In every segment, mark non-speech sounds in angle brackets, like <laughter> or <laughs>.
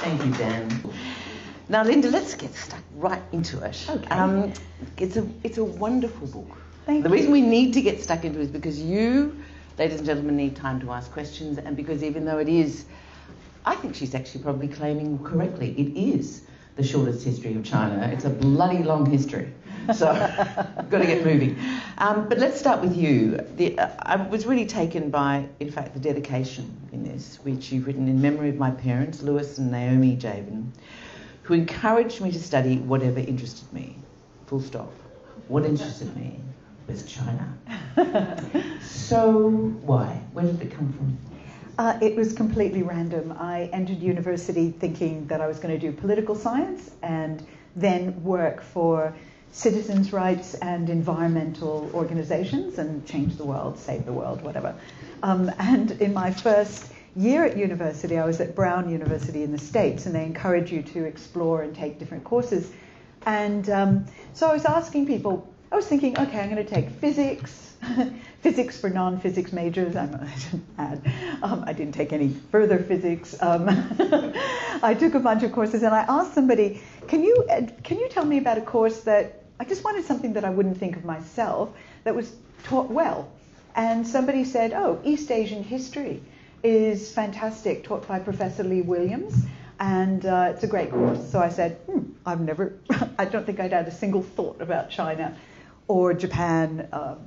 Thank you, Dan. Now, Linda, let's get stuck right into it. Okay. Um, it's a it's a wonderful book. Thank the you. reason we need to get stuck into it is because you, ladies and gentlemen, need time to ask questions, and because even though it is, I think she's actually probably claiming correctly, it is the shortest history of China. It's a bloody long history. So, <laughs> got to get moving. Um, but let's start with you. The, uh, I was really taken by, in fact, the dedication in this, which you've written in memory of my parents, Lewis and Naomi Jaivin, who encouraged me to study whatever interested me. Full stop. What interested me was China. <laughs> so, why? Where did it come from? Uh, it was completely random. I entered university thinking that I was going to do political science and then work for citizens' rights and environmental organizations and change the world, save the world, whatever. Um, and in my first year at university, I was at Brown University in the States, and they encourage you to explore and take different courses. And um, so I was asking people, I was thinking, okay, I'm going to take physics, <laughs> physics for non-physics majors. I'm, I didn't <laughs> add. Um, I didn't take any further physics. Um, <laughs> I took a bunch of courses, and I asked somebody, can you uh, can you tell me about a course that I just wanted something that I wouldn't think of myself that was taught well? And somebody said, oh, East Asian history is fantastic, taught by Professor Lee Williams. And uh, it's a great course. So I said, hmm, I've never, <laughs> I don't think I'd had a single thought about China or Japan um,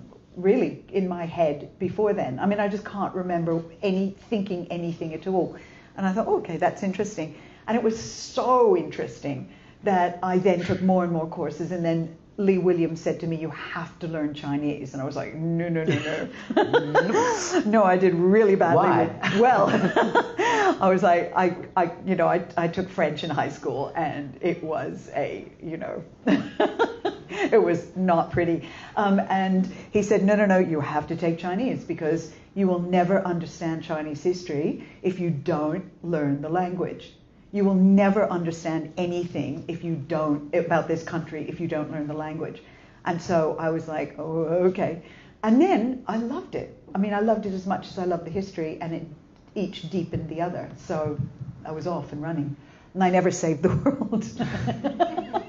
really in my head before then. I mean, I just can't remember any thinking anything at all. And I thought, oh, okay, that's interesting. And it was so interesting that I then took more and more courses. And then Lee Williams said to me, you have to learn Chinese. And I was like, no, no, no, no. <laughs> no, I did really badly. Why? well, <laughs> I was like, I, I, you know, I, I took French in high school, and it was a, you know, <laughs> it was not pretty. Um, and he said, no, no, no, you have to take Chinese because you will never understand Chinese history if you don't learn the language. You will never understand anything if you don't about this country if you don't learn the language. And so I was like, oh, okay. And then I loved it. I mean, I loved it as much as I loved the history, and it each deepened the other. So I was off and running. And I never saved the <laughs> world. <laughs>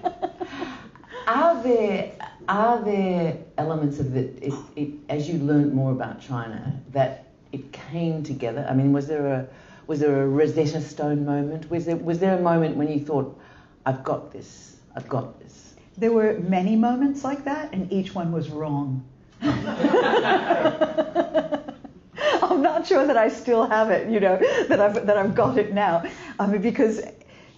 Are there are there elements of it, it, it as you learned more about China that it came together? I mean, was there a was there a Rosetta Stone moment? Was there was there a moment when you thought, I've got this, I've got this? there were many moments like that, and each one was wrong. <laughs> I'm not sure that I still have it, you know, that I've, that I've got it now. I mean, because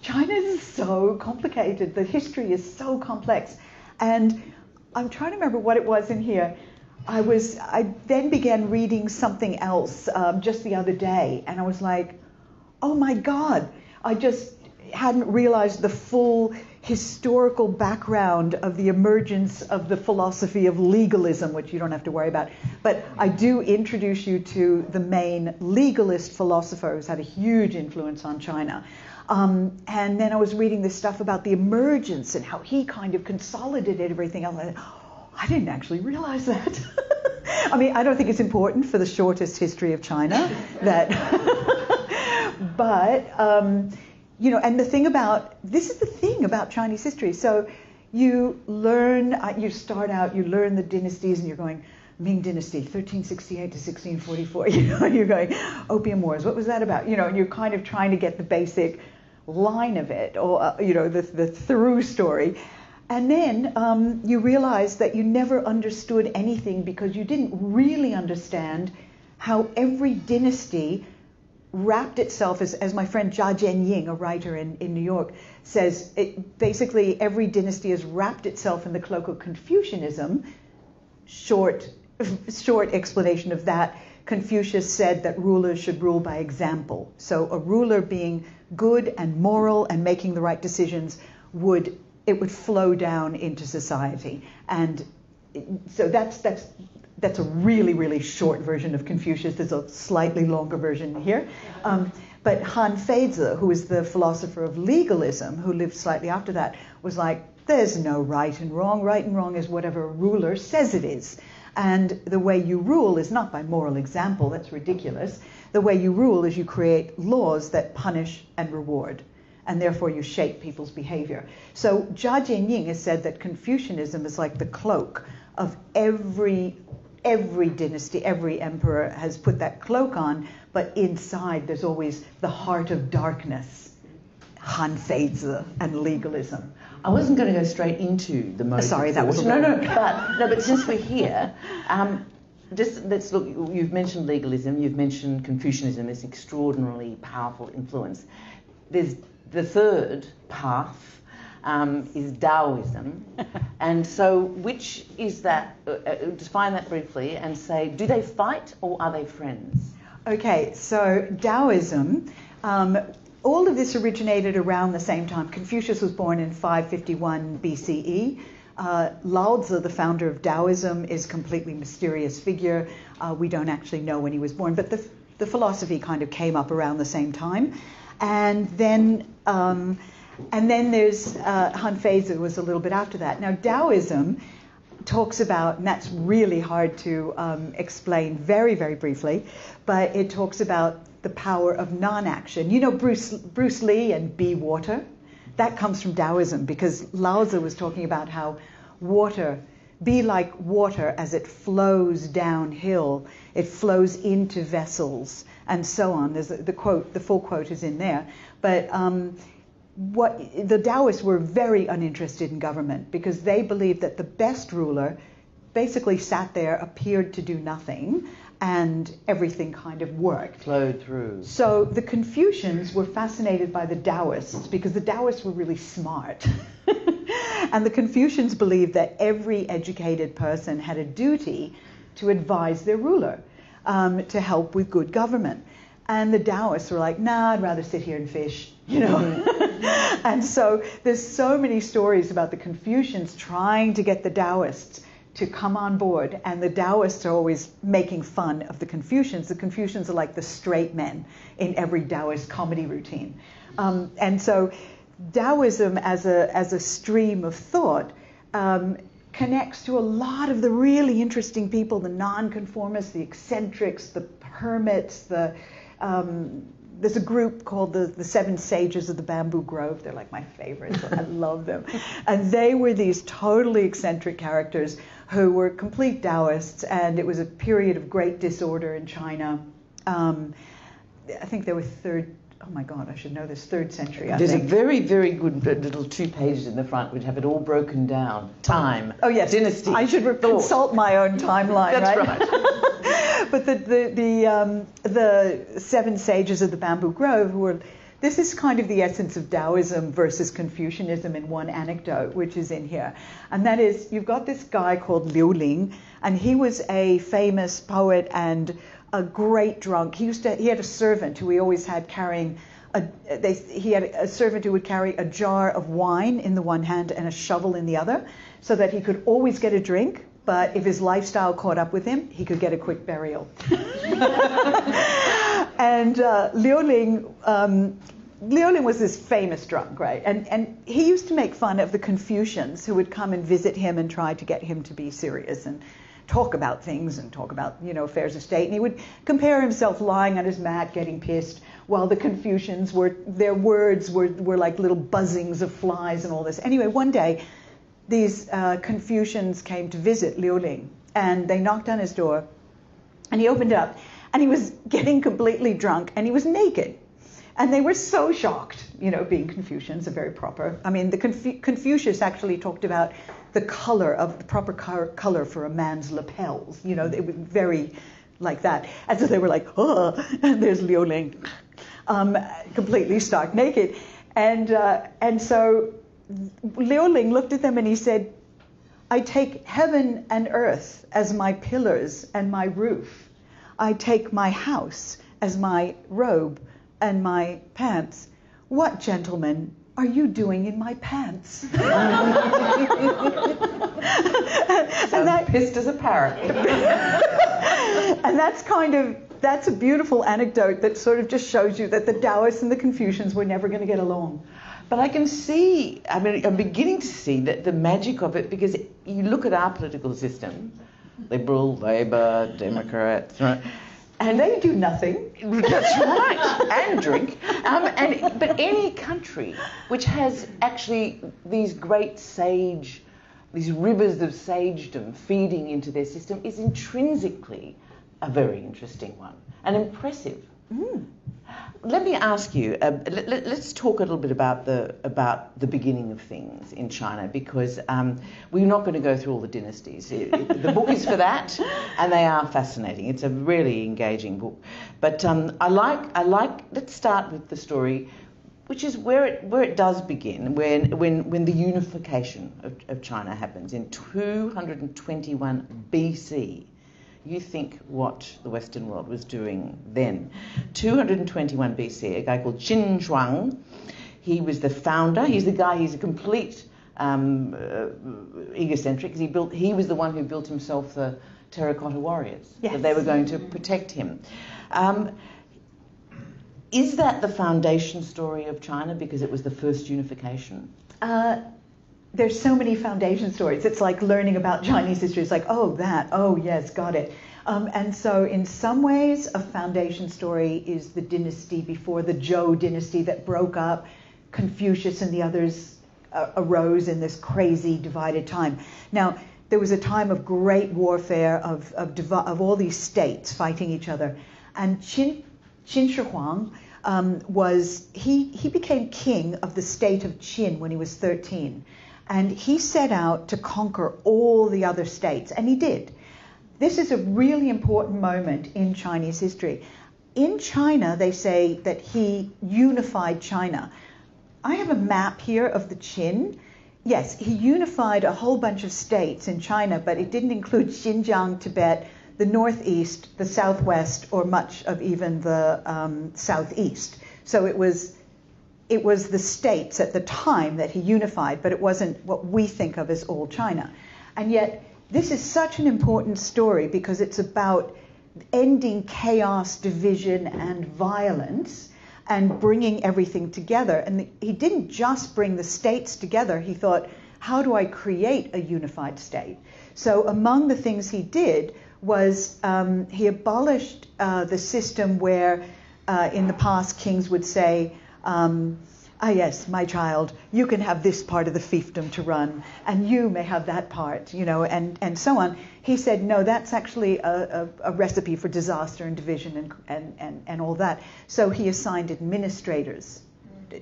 China is so complicated. The history is so complex. And I'm trying to remember what it was in here. I was, I then began reading something else um, just the other day, and I was like, oh my God, I just hadn't realized the full historical background of the emergence of the philosophy of legalism, which you don't have to worry about. But I do introduce you to the main legalist philosopher who's had a huge influence on China. Um, and then I was reading this stuff about the emergence and how he kind of consolidated everything. I didn't actually realize that. <laughs> I mean, I don't think it's important for the shortest history of China <laughs> that. <laughs> but um, you know, and the thing about this is the thing about Chinese history. So you learn, uh, you start out, you learn the dynasties, and you're going Ming Dynasty, 1368 to 1644. You know, you're going Opium Wars. What was that about? You know, and you're kind of trying to get the basic line of it, or uh, you know, the the through story. And then um, you realize that you never understood anything because you didn't really understand how every dynasty wrapped itself, as, as my friend Zha Jianying, a writer in, in New York, says, it, basically every dynasty has wrapped itself in the cloak of Confucianism. Short, short explanation of that. Confucius said that rulers should rule by example. So a ruler being good and moral and making the right decisions would it would flow down into society. And so that's that's that's a really, really short version of Confucius. There's a slightly longer version here. Um, but Han Feizi, who is the philosopher of legalism, who lived slightly after that, was like, there's no right and wrong. Right and wrong is whatever a ruler says it is. And the way you rule is not by moral example, that's ridiculous. The way you rule is you create laws that punish and reward. And therefore you shape people's behavior. So Zha Jianying has said that Confucianism is like the cloak of every every dynasty, every emperor has put that cloak on, but inside there's always the heart of darkness, Han Feizi and legalism. I wasn't going to go straight into the mode. Sorry, that was no, no, but no, but since we're here, um, just let's look. You've mentioned legalism. You've mentioned Confucianism. This extraordinarily powerful influence. There's the third path um, is Taoism, <laughs> and so which is that? Uh, uh, define that briefly and say, do they fight or are they friends? Okay, so Taoism. Um, all of this originated around the same time. Confucius was born in 551 BCE. Uh, Lao Tzu, the founder of Taoism, is a completely mysterious figure. Uh, we don't actually know when he was born, but the, the philosophy kind of came up around the same time. And then, um, and then there's uh, Han Feizi was a little bit after that. Now, Taoism talks about, and that's really hard to um, explain very, very briefly, but it talks about the power of non-action. You know Bruce, Bruce Lee and be water? That comes from Taoism because Lao Tzu was talking about how water, be like water as it flows downhill, it flows into vessels and so on. There's the quote, the full quote is in there. But um, what the Taoists were very uninterested in government because they believed that the best ruler basically sat there, appeared to do nothing, and everything kind of worked. Flowed through. So the Confucians were fascinated by the Taoists because the Taoists were really smart. <laughs> and the Confucians believed that every educated person had a duty to advise their ruler, um, to help with good government. And the Taoists were like, nah, I'd rather sit here and fish, <laughs> you know. and so there's so many stories about the Confucians trying to get the Taoists to come on board, and the Taoists are always making fun of the Confucians. The Confucians are like the straight men in every Taoist comedy routine. Um, and so Taoism as a, as a stream of thought um, connects to a lot of the really interesting people, the nonconformists, the eccentrics, the hermits, the um, there's a group called the, the Seven Sages of the Bamboo Grove. They're like my favorites. I love them. And they were these totally eccentric characters who were complete Taoists, and it was a period of great disorder in China. Um, I think there were third. Oh my God, I should know this. Third century. I There's think. a very, very good little two pages in the front which have it all broken down. Time. Oh yes, Dynasty. I should re- consult my own timeline. That's right. <laughs> but the the the, um, the seven sages of the Bamboo Grove who were. This is kind of the essence of Taoism versus Confucianism in one anecdote, which is in here. And that is, you've got this guy called Liu Ling, and he was a famous poet and a great drunk. He used to, he had a servant who he always had carrying a, they, he had a servant who would carry a jar of wine in the one hand and a shovel in the other, so that he could always get a drink. But if his lifestyle caught up with him, he could get a quick burial. <laughs> and uh, Liu Ling, um, was this famous drunk, right? And, and he used to make fun of the Confucians who would come and visit him and try to get him to be serious and talk about things and talk about, you know, affairs of state. And he would compare himself lying on his mat, getting pissed, while the Confucians were, their words were, were like little buzzings of flies and all this. Anyway, one day, these uh, Confucians came to visit Liu Ling, and they knocked on his door, and he opened up, and he was <laughs> getting completely drunk, and he was naked. And they were so shocked, you know, being Confucians, are very proper. I mean, the Confu- Confucius actually talked about the color of the proper car- color for a man's lapels. You know, they were very like that. And so they were like, oh, <laughs> and there's Liu Ling, um, completely stark naked. And, uh, and so Liu Ling looked at them and he said, I take heaven and earth as my pillars and my roof. I take my house as my robe and my pants. What, gentlemen, are you doing in my pants? <laughs> and that pissed as a parrot. and that's kind of that's a beautiful anecdote that sort of just shows you that the Taoists and the Confucians were never going to get along. But I can see, I mean, I'm beginning to see that the magic of it because you look at our political system, liberal, Labour, Democrats, right? And they do nothing. That's right, and drink. Um, and but any country which has actually these great sage, these rivers of sagedom feeding into their system is intrinsically a very interesting one an impressive. Mm. Let me ask you. Uh, let, us talk a little bit about the about the beginning of things in China because um, we're not going to go through all the dynasties. It, it, the book is for that, and they are fascinating. It's a really engaging book. But um, I like I like. Let's start with the story, which is where it where it does begin when when when the unification of, of China happens in 221 BC you think what the Western world was doing then. 221 BC, a guy called Qin Shi Huang, he was the founder. He's the guy, he's a complete um, uh, egocentric. He, built, he was the one who built himself the terracotta warriors, yes. that they were going to protect him. Um, is that the foundation story of China because it was the first unification? Uh, there's so many foundation stories. It's like learning about Chinese history. It's like, oh, that, oh, yes, got it. Um, and so, in some ways, a foundation story is the dynasty before the Zhou dynasty that broke up. Confucius and the others uh, arose in this crazy divided time. Now, there was a time of great warfare of, of, of all these states fighting each other. And Qin, Qin Shi Huang um, was, he, he became king of the state of Qin when he was 13. And he set out to conquer all the other states, and he did. This is a really important moment in Chinese history. In China, they say that he unified China. I have a map here of the Qin. Yes, he unified a whole bunch of states in China, but it didn't include <laughs> Xinjiang, Tibet, the northeast, the southwest, or much of even the um, southeast. So it was it was the states at the time that he unified, but it wasn't what we think of as all China. And yet, this is such an important story because it's about ending chaos, division, and violence and bringing everything together. And the, he didn't just bring the states together, he thought, how do I create a unified state? So, among the things he did was um, he abolished uh, the system where uh, in the past kings would say, um, ah, yes, my child, you can have this part of the fiefdom to run, and you may have that part, you know, and, and so on. He said, no, that's actually a, a, a recipe for disaster and division and, and, and, and all that. So he assigned administrators,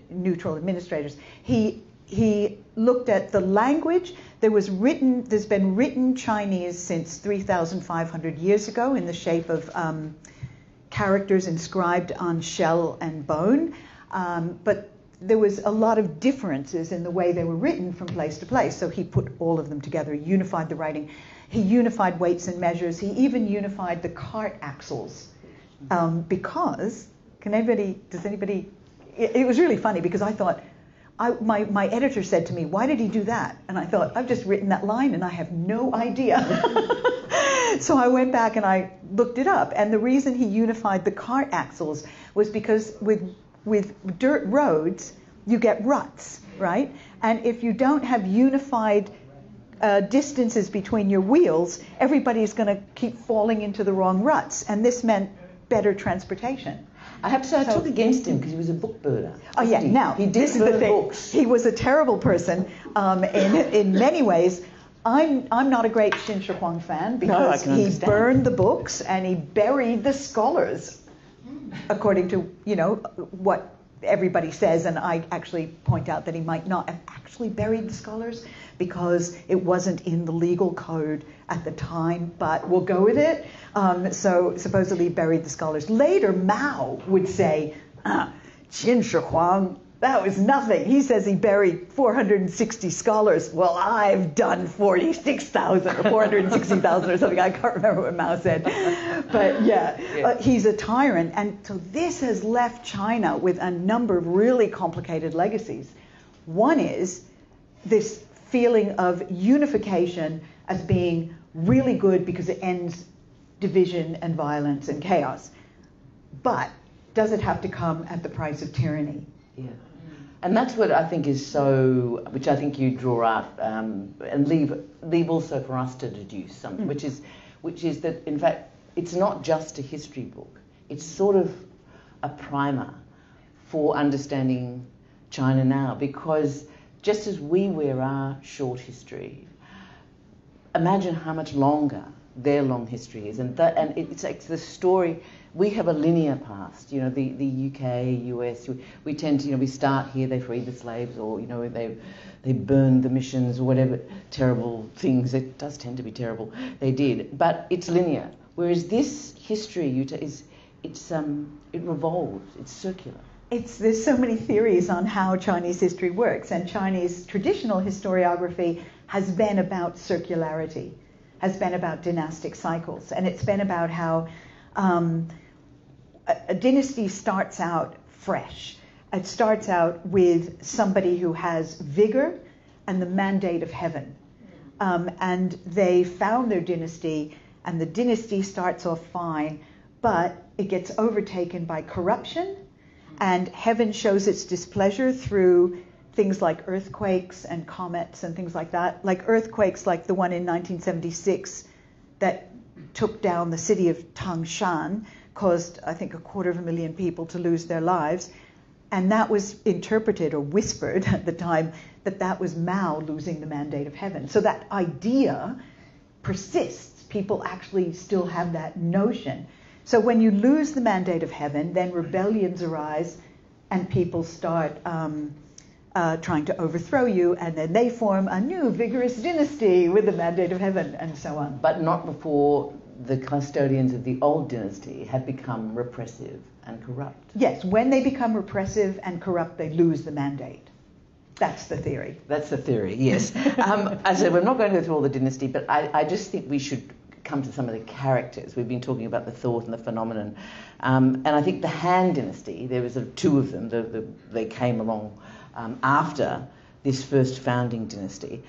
neutral administrators. He, he looked at the language. There was written, there's been written Chinese since 3,500 years ago in the shape of um, characters inscribed on shell and bone. Um, but there was a lot of differences in the way they were written from place to place. So he put all of them together, unified the writing. He unified weights and measures. He even unified the cart axles. Um, because, can anybody, does anybody, it, it was really funny because I thought, I, my, my editor said to me, Why did he do that? And I thought, I've just written that line and I have no idea. <laughs> so I went back and I looked it up. And the reason he unified the cart axles was because with with dirt roads, you get ruts, right? And if you don't have unified uh, distances between your wheels, everybody's going to keep falling into the wrong ruts. And this meant better transportation. I have to say, I so, took against him because he was a book burner. Oh yeah, he? now he did this is the thing. Books. He was a terrible person um, in in many ways. I'm I'm not a great Qin Shi Huang fan because no, he burned the books and he buried the scholars, according to you know what everybody says, and I actually point out that he might not have actually buried the scholars because it wasn't in the legal code at the time, but we'll go with it. Um, so supposedly buried the scholars. Later, Mao would say, ah, Qin Shi Huang that was nothing. He says he buried 460 scholars. Well, I've done 46,000 or 460,000 or something. I can't remember what Mao said. But yeah, yeah. Uh, he's a tyrant. And so this has left China with a number of really complicated legacies. One is this feeling of unification as being really good because it ends division and violence and chaos. But does it have to come at the price of tyranny? Yeah. And that's what I think is so, which I think you draw out um, and leave leave also for us to deduce something, mm. which is which is that in fact it's not just a history book. It's sort of a primer for understanding China now because just as we wear our short history, imagine how much longer their long history is. And, that, and it's, it's the story, we have a linear past, you know, the, the UK, US, we, we tend to, you know, we start here, they freed the slaves or, you know, they, they burned the missions or whatever terrible things, it does tend to be terrible, they did. But it's linear. Whereas this history Utah, is, it's, um, it revolves, it's circular. It's, there's so many theories on how Chinese history works, and Chinese traditional historiography has been about circularity, has been about dynastic cycles, and it's been about how um, a, a dynasty starts out fresh. It starts out with somebody who has vigor and the mandate of heaven. Um, and they found their dynasty, and the dynasty starts off fine, but it gets overtaken by corruption and heaven shows its displeasure through things like earthquakes and comets and things like that, like earthquakes like the one in 1976 that took down the city of Tangshan, caused, I think, a quarter of a million people to lose their lives. And that was interpreted or whispered <laughs> at the time that that was Mao losing the mandate of heaven. So that idea persists. People actually still have that notion. So when you lose the mandate of heaven, then rebellions arise and people start um, uh, trying to overthrow you, and then they form a new vigorous dynasty with the mandate of heaven, and so on. But not before the custodians of the old dynasty have become repressive and corrupt. Yes, when they become repressive and corrupt, they lose the mandate. That's the theory. That's the theory, yes. <laughs> um, as I said, we're not going to go through all the dynasty, but I, I just think we should come to some of the characters. We've been talking about the thought and the phenomenon. Um, and I think the Han dynasty, there was a, two of them, the, the, they came along um, after this first founding dynasty.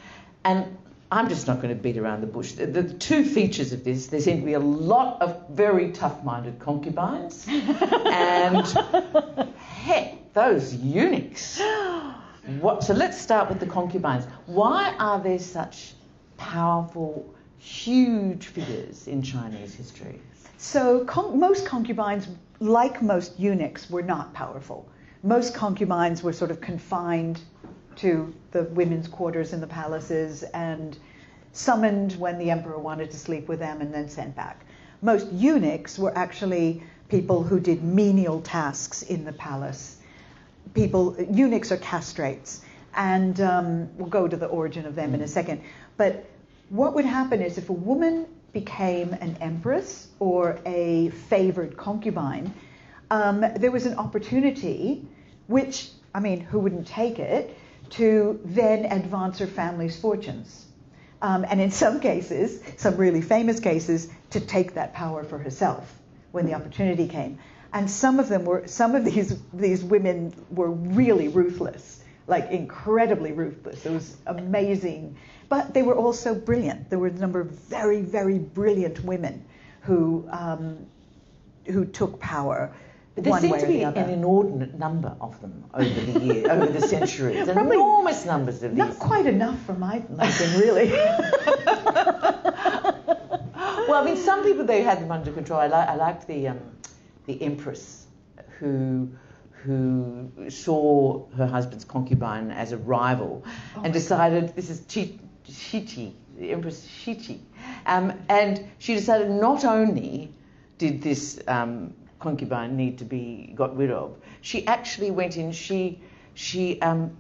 And I'm just not going to beat around the bush. The, the, two features of this, there seem to be a lot of very tough-minded concubines, <laughs> and heck, those eunuchs. What, so let's start with the concubines. Why are there such powerful huge figures in Chinese history. So con- most concubines, like most eunuchs, were not powerful. Most concubines were sort of confined to the women's quarters in the palaces and summoned when the emperor wanted to sleep with them and then sent back. Most eunuchs were actually people who did menial tasks in the palace. People, eunuchs are castrates, and um, we'll go to the origin of them in a second. But what would happen is if a woman became an empress or a favored concubine, um, there was an opportunity, which, I mean, who wouldn't take it, to then advance her family's fortunes. Um, and in some cases, some really famous cases, to take that power for herself when the opportunity came. And some of them were, some of these, these women were really ruthless, like incredibly ruthless. It was amazing but they were also brilliant. There were a number of very, very brilliant women who, um, who took power. But there seems to be an inordinate number of them over the years, <laughs> over the centuries. Probably enormous numbers of these. Not quite enough for my liking, <laughs> really. <laughs> well, I mean, some people they had them under control. I, li- I liked the um, the empress who who saw her husband's concubine as a rival oh and decided God. this is Cixi, the Empress Cixi. Um, and she decided not only did this um, concubine need to be got rid of, she actually went in, she, she um,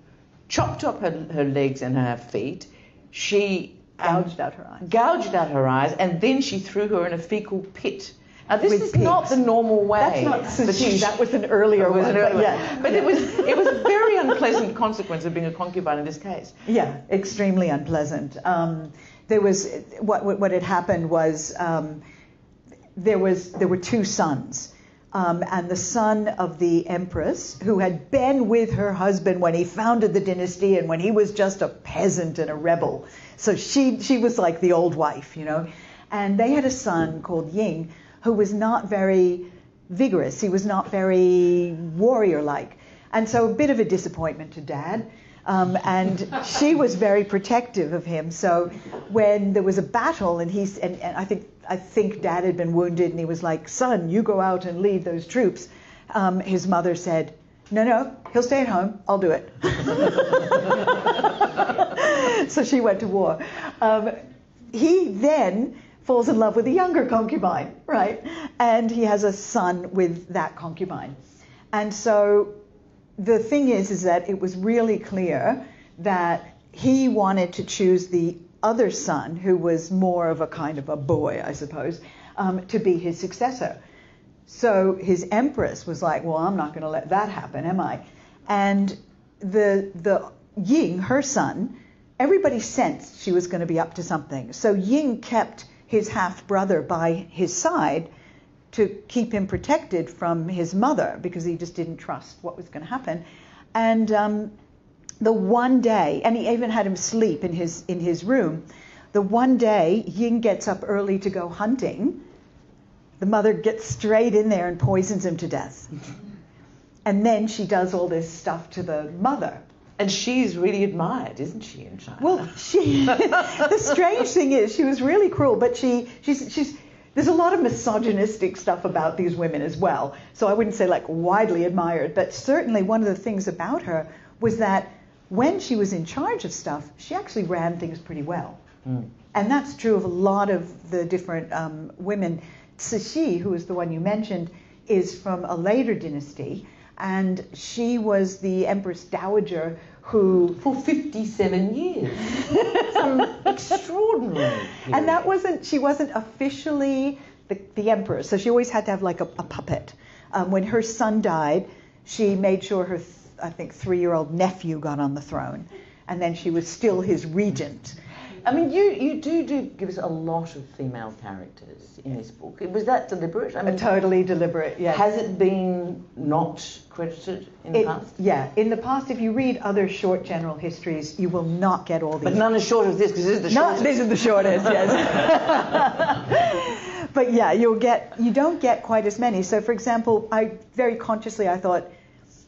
chopped up her, her legs and her feet, she um, gouged out her eyes. Gouged out her eyes, and then she threw her in a fecal pit now, this is pigs. not the normal way. That's not Cixi. That was an earlier was one. An earlier, but, yeah. but it was it was a very unpleasant consequence of being a concubine in this case. Yeah, extremely unpleasant. Um, there was what what had happened was um, there was there were two sons. Um, and the son of the empress, who had been with her husband when he founded the dynasty and when he was just a peasant and a rebel. So she, she was like the old wife, you know. And they had a son called Ying, who was not very vigorous. He was not very warrior like. And so a bit of a disappointment to dad. Um, and she was very protective of him. So when there was a battle, and he's, and, and, I think I think dad had been wounded and he was like, son, you go out and lead those troops. Um, his mother said, no, no, he'll stay at home. I'll do it. <laughs> so she went to war. Um, he then falls in love with a younger concubine, right? And he has a son with that concubine. And so the thing is, is that it was really clear that he wanted to choose the other son, who was more of a kind of a boy, I suppose, um, to be his successor. So his empress was like, well, I'm not going to let that happen, am I? And the the Ying, her son, everybody sensed she was going to be up to something. So Ying kept his half brother by his side to keep him protected from his mother because he just didn't trust what was going to happen. And um, the one day, and he even had him sleep in his in his room. The one day, Ying gets up early to go hunting. The mother gets straight in there and poisons him to death. And then she does all this stuff to the mother. And she's really admired, isn't she, in China? Well, she. <laughs> the strange thing is, she was really cruel, but she she's she's. There's a lot of misogynistic stuff about these women as well. So I wouldn't say like widely admired, but certainly one of the things about her was that when she was in charge of stuff, she actually ran things pretty well. Mm. And that's true of a lot of the different um, women. Cixi, who is the one you mentioned, is from a later dynasty, and she was the Empress Dowager who. For 57 years. <laughs> so extraordinary. And that wasn't, she wasn't officially the, the empress, so she always had to have like a, a puppet. Um, when her son died, she made sure her I think, three year old nephew got on the throne. And then she was still his regent. I mean, you, you do do give us a lot of female characters in this book. Was that deliberate? I uh, mean, totally deliberate. Yes. Has it been not credited in it, the past? Yeah, in the past, if you read other short general histories, you will not get all these. But none as short as this, because this is the shortest. this is the shortest. yes. <laughs> but yeah, you'll get you don't get quite as many. So, for example, I very consciously I thought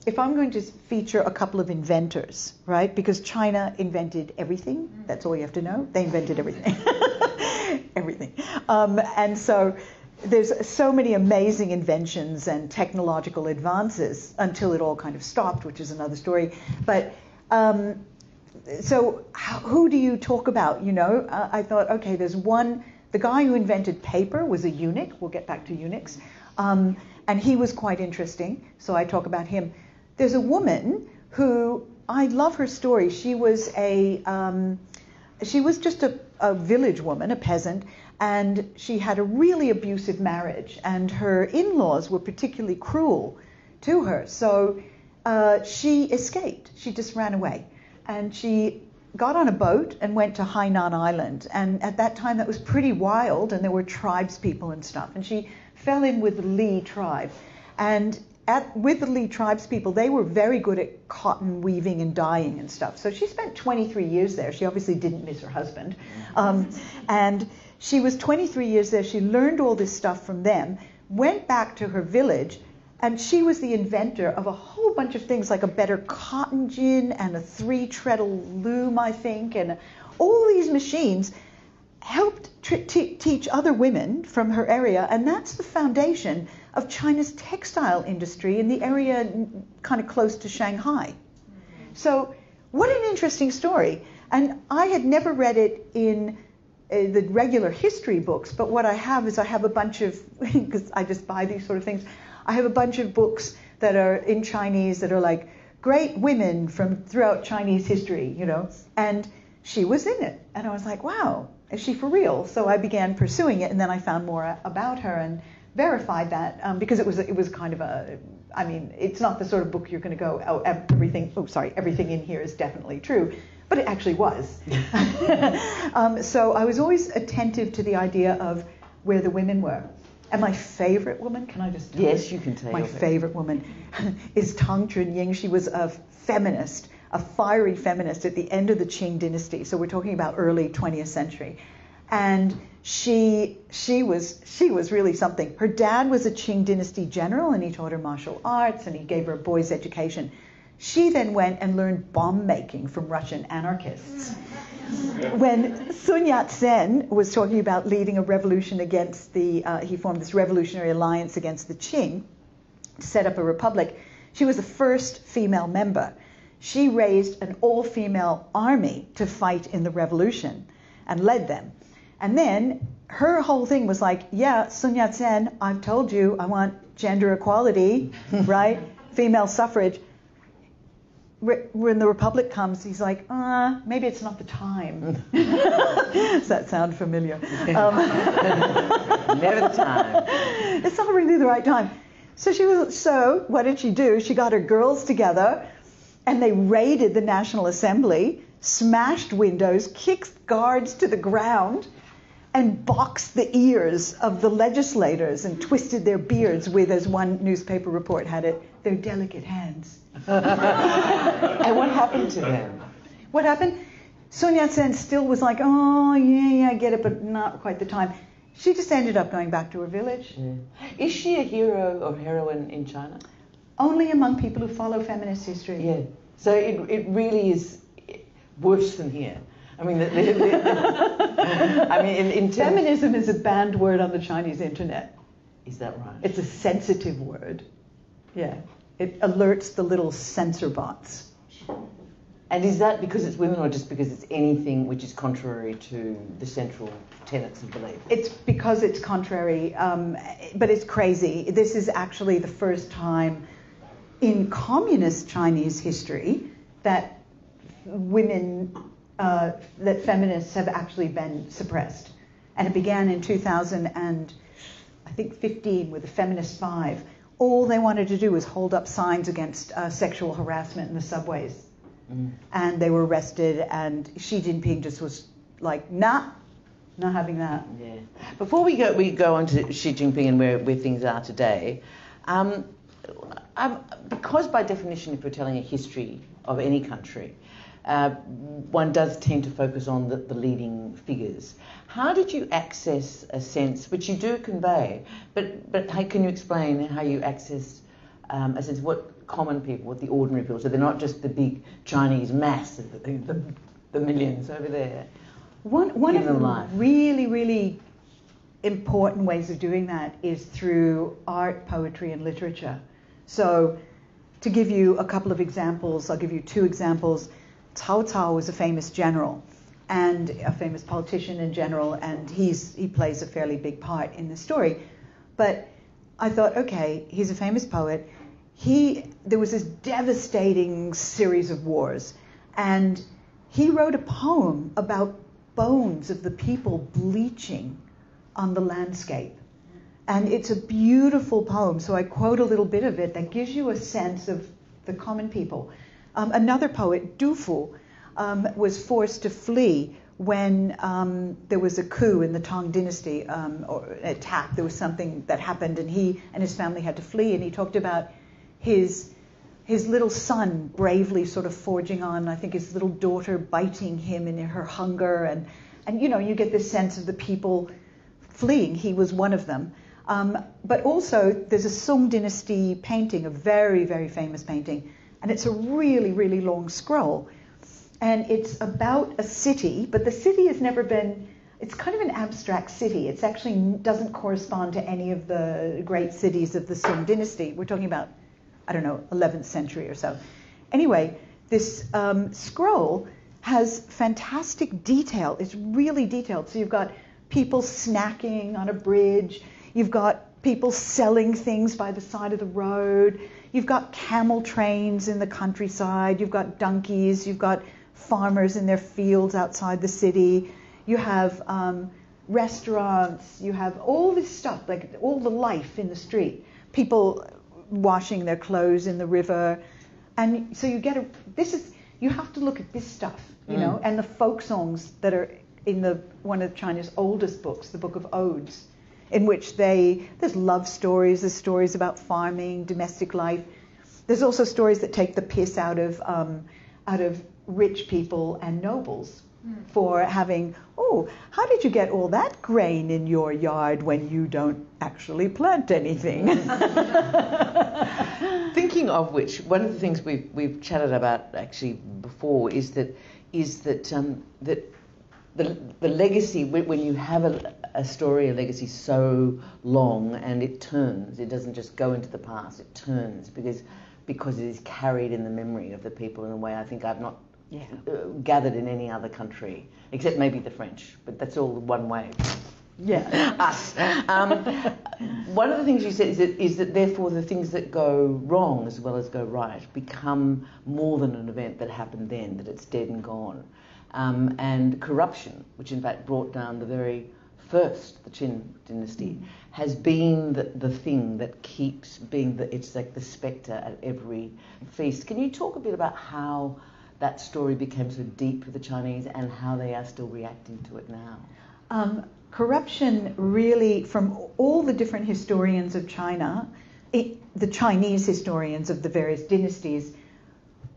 if I'm going to feature a couple of inventors, right? Because China invented everything. That's all you have to know. They invented everything. <laughs> everything. Um, and so there's so many amazing inventions and technological advances until it all kind of stopped, which is another story. But um, so how, who do you talk about? You know, uh, I thought, okay, there's one. The guy who invented paper was a eunuch. We'll get back to eunuchs. Um, and he was quite interesting, so I talk about him. There's a woman who I love her story. She was a um, she was just a, a village woman, a peasant, and she had a really abusive marriage, and her in-laws were particularly cruel to her. So uh, she escaped. She just ran away, and she got on a boat and went to Hainan Island. And at that time, that was pretty wild, and there were tribes people and stuff. And she fell in with the Li tribe, and at, with the Li tribes people, they were very good at cotton weaving and dyeing and stuff. So she spent 23 years there. She obviously didn't miss her husband. Um, and she was 23 years there. She learned all this stuff from them, went back to her village, and she was the inventor of a whole bunch of things like a better cotton gin and a three treadle loom, I think, and all these machines helped t- teach other women from her area, and that's the foundation of China's textile industry in the area kind of close to Shanghai. So, what an interesting story. And I had never read it in uh, the regular history books, but what I have is I have a bunch of, <laughs> because I just buy these sort of things, I have a bunch of books that are in Chinese that are like great women from throughout Chinese history, you know, and she was in it. And I was like, wow, is she for real? So I began pursuing it, and then I found more about her. And verified that um, because it was it was kind of a I mean it's not the sort of book you're going to go oh everything oh sorry everything in here is definitely true but it actually was. <laughs> Um, so I was always attentive to the idea of where the women were. And my favorite woman can I just yes you can tell my favorite. woman <laughs> is Tang Qunying. She was a feminist a fiery feminist at the end of the Qing dynasty. So we're talking about early 20th century and she she was she was really something. Her dad was a Qing dynasty general and he taught her martial arts and he gave her a boys' education. She then went and learned bomb making from Russian anarchists. <laughs> when Sun Yat sen was talking about leading a revolution against the, uh, he formed this revolutionary alliance against the Qing to set up a republic, she was the first female member. She raised an all female army to fight in the revolution and led them. And then her whole thing was like, yeah, Sun Yat sen, I've told you I want gender equality, <laughs> right? Female suffrage when the Republic comes, he's like, ah, maybe it's not the time. <laughs> Does that sound familiar? <laughs> Um, Never the time. It's not really the right time. So she was. So what did she do? She got her girls together, and they raided the National Assembly, smashed windows, kicked guards to the ground, and boxed the ears of the legislators and twisted their beards with, as one newspaper report had it, their delicate hands. <laughs> and what happened to them? What happened? Sun Yat-sen still was like, oh, yeah, yeah, I get it, but not quite the time. She just ended up going back to her village. Yeah. Is she a hero or heroine in China? Only among people who follow feminist history. Yeah. So it, it really is worse than here. I mean, the, the, the, <laughs> I mean, in, in feminism is a banned word on the Chinese internet. Is that right? It's a sensitive word. Yeah. It alerts the little censor bots. And is that because it's women or just because it's anything which is contrary to the central tenets of belief? It's because it's contrary, um, but it's crazy. This is actually the first time in communist Chinese history that women, uh, that feminists have actually been suppressed. And it began in 2000 and I think 15 with the Feminist Five all they wanted to do was hold up signs against uh, sexual harassment in the subways. Mm. And they were arrested, and Xi Jinping just was like, nah, not having that. Yeah. Before we go, we go on to Xi Jinping and where, where things are today. Um, because by definition, if we're telling a history of any country, uh, one does tend to focus on the, the, leading figures. How did you access a sense, which you do convey, but, but how, can you explain how you accessed um, a sense of what common people, what the ordinary people, so they're not just the big Chinese mass, the, the, the millions over there. One, one of the life. really, really important ways of doing that is through art, poetry, and literature. So, to give you a couple of examples, I'll give you two examples. Cao Cao was a famous general and a famous politician in general, and he's, he plays a fairly big part in the story. But I thought, okay, he's a famous poet. He, there was this devastating series of wars, and he wrote a poem about bones of the people bleaching on the landscape. And it's a beautiful poem, so I quote a little bit of it that gives you a sense of the common people. Um, another poet, Du Fu, um, was forced to flee when um, there was a coup in the Tang Dynasty um, or attack. There was something that happened, and he and his family had to flee. And he talked about his his little son bravely sort of forging on. I think his little daughter biting him in her hunger, and and you know you get this sense of the people fleeing. He was one of them. Um, but also, there's a Sung Dynasty painting, a very, very famous painting, and it's a really, really long scroll. And it's about a city, but the city has never been, it's kind of an abstract city. It actually doesn't correspond to any of the great cities of the Sung dynasty. We're talking about, I don't know, 11th century or so. Anyway, this um, scroll has fantastic detail. It's really detailed. So you've got people snacking on a bridge, you've got people selling things by the side of the road. You've got camel trains in the countryside, you've got donkeys, you've got farmers in their fields outside the city, you have um, restaurants, you have all this stuff, like all the life in the street, people washing their clothes in the river. And so you get a, this is, you have to look at this stuff, you mm. know, and the folk songs that are in the one of China's oldest books, the Book of Odes in which they there's love stories, there's stories about farming, domestic life. There's also stories that take the piss out of um, out of rich people and nobles mm. for having oh how did you get all that grain in your yard when you don't actually plant anything <laughs> <laughs> thinking of which one of the things we've, we've chatted about actually before is that is that um, that the, the legacy when you have a, a story, a legacy so long and it turns, it doesn't just go into the past, it turns because because it is carried in the memory of the people in a way I think I've not Yeah. uh, gathered in any other country, except maybe the French, but that's all one way. Yeah. <laughs> Us. Um, one of the things you said is that, is that therefore the things that go wrong as well as go right become more than an event that happened then, that it's dead and gone. Um, and corruption, which in fact brought down the very first, the Qin dynasty, has been the, the thing that keeps being the, it's like the spectre at every feast. Can you talk a bit about how that story became so deep for the Chinese and how they are still reacting to it now? Um, corruption really, from all the different historians of China, it, the Chinese historians of the various dynasties,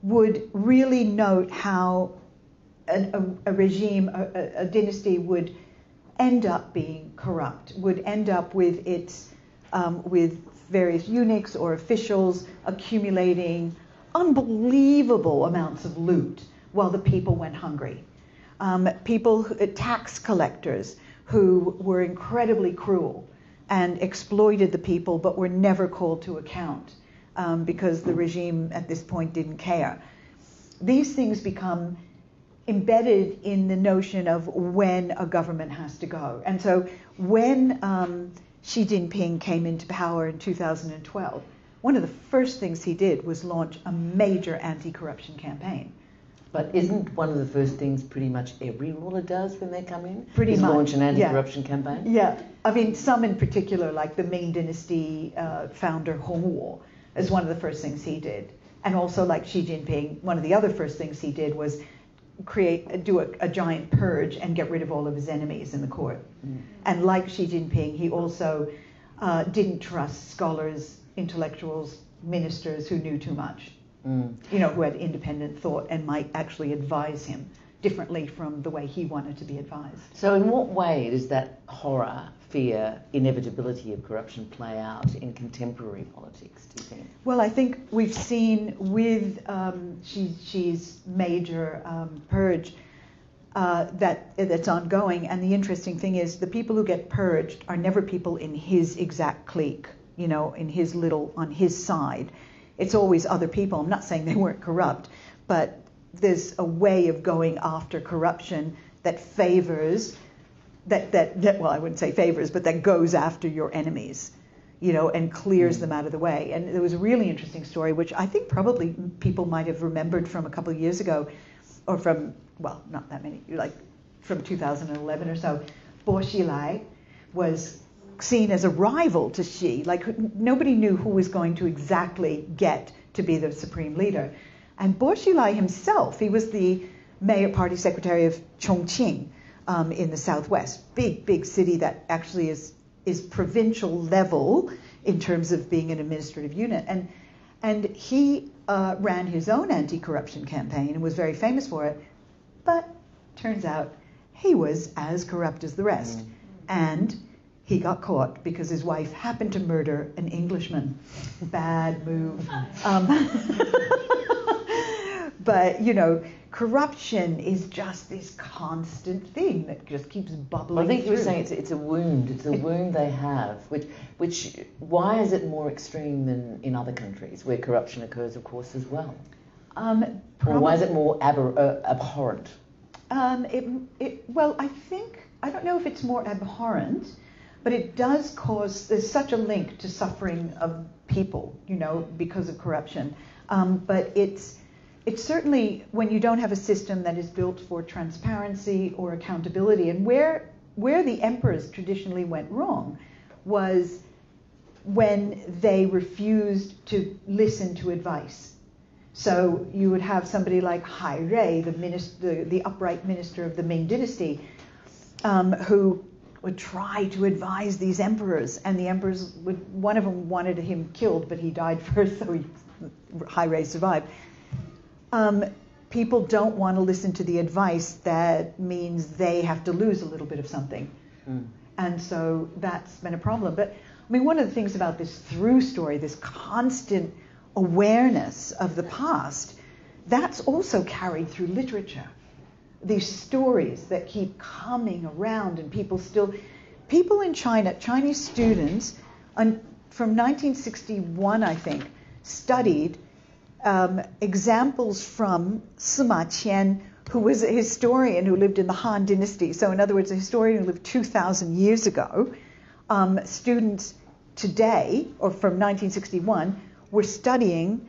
would really note how a, a regime, a, a- dynasty would end up being corrupt, would end up with its um, with various eunuchs or officials accumulating unbelievable amounts of loot while the people went hungry. Um, people, uh, tax collectors who were incredibly cruel and exploited the people but were never called to account um, because the regime at this point didn't care. These things become embedded in the notion of when a government has to go. And so when um, Xi Jinping came into power in 2012, one of the first things he did was launch a major anti corruption campaign. But isn't one of the first things pretty much every ruler does when they come in? Pretty is much, launch an anti-corruption campaign. Yeah, I mean, some in particular, like the Ming Dynasty uh, founder Hong Wu, is one of the first things he did. And also, like Xi Jinping, one of the other first things he did was create, do a, a giant purge and get rid of all of his enemies in the court. And like Xi Jinping, he also uh, didn't trust scholars, intellectuals, ministers who knew too much. Mm. You know, who had independent thought and might actually advise him differently from the way he wanted to be advised. So, in what way does that horror, fear, inevitability of corruption play out in contemporary politics? Do you think? Well, I think we've seen with um, major um, purge uh, that that's ongoing, and the interesting thing is the people who get purged are never people in his exact clique, you know, in his little on his side. It's always other people. I'm not saying they weren't corrupt, but there's a way of going after corruption that favors that, that, that well, I wouldn't say favors, but that goes after your enemies, you know, and clears mm. them out of the way. And there was a really interesting story, which I think probably people might have remembered from a couple of years ago, or from, well, not that many, like from 2011 or so. Bo Xilai was seen as a rival to Xi. Like nobody knew who was going to exactly get to be the supreme leader. And Bo Xilai himself, he was the mayor party secretary of Chongqing um, in the southwest, big, big city that actually is is provincial level in terms of being an administrative unit. And and he uh, ran his own anti-corruption campaign and was very famous for it. But turns out he was as corrupt as the rest. And he got caught because his wife happened to murder an Englishman. Bad move. <laughs> Um, <laughs> but, you know, corruption is just this constant thing that just keeps bubbling I think you were saying it's, it's a wound. It's a wound they have. Which, which, why is it more extreme than in other countries where corruption occurs, of course, as well? um, Or why is it more aber, uh, abhorrent? Um, it, it, well, I think, I don't know if it's more abhorrent, but it does cause, there's such a link to suffering of people, you know, because of corruption. Um, but it's, it's certainly when you don't have a system that is built for transparency or accountability. And where, where the emperors traditionally went wrong was when they refused to listen to advice. So you would have somebody like Hai Rui, the, minister, the, the upright minister of the Ming Dynasty, um, who would try to advise these emperors, and the emperors would. One of them wanted him killed, but he died <laughs> first, so he, Hai Rui survived. Um, people don't want to listen to the advice that means they have to lose a little bit of something. Mm. And so that's been a problem. But I mean, one of the things about this through story, this constant awareness of the past, that's also carried through literature. these stories that keep coming around, and people still, people in China, Chinese students, from 1961, I think, studied um, examples from Sima Qian, who was a historian who lived in the Han Dynasty. So, in other words, a historian who lived 2,000 years ago. Um, students today, or from 1961, were studying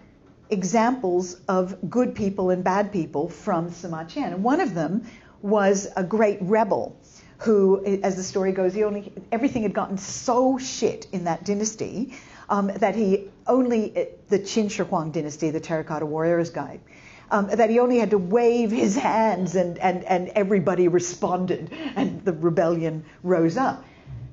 examples of good people and bad people from Sima Qian. And one of them was a great rebel who, as the story goes, only everything had gotten so shit in that dynasty um, that he only the Qin Shi Huang dynasty, the Terracotta Warriors guy. Um, that he only had to wave his hands and, and, and everybody responded and the rebellion rose up.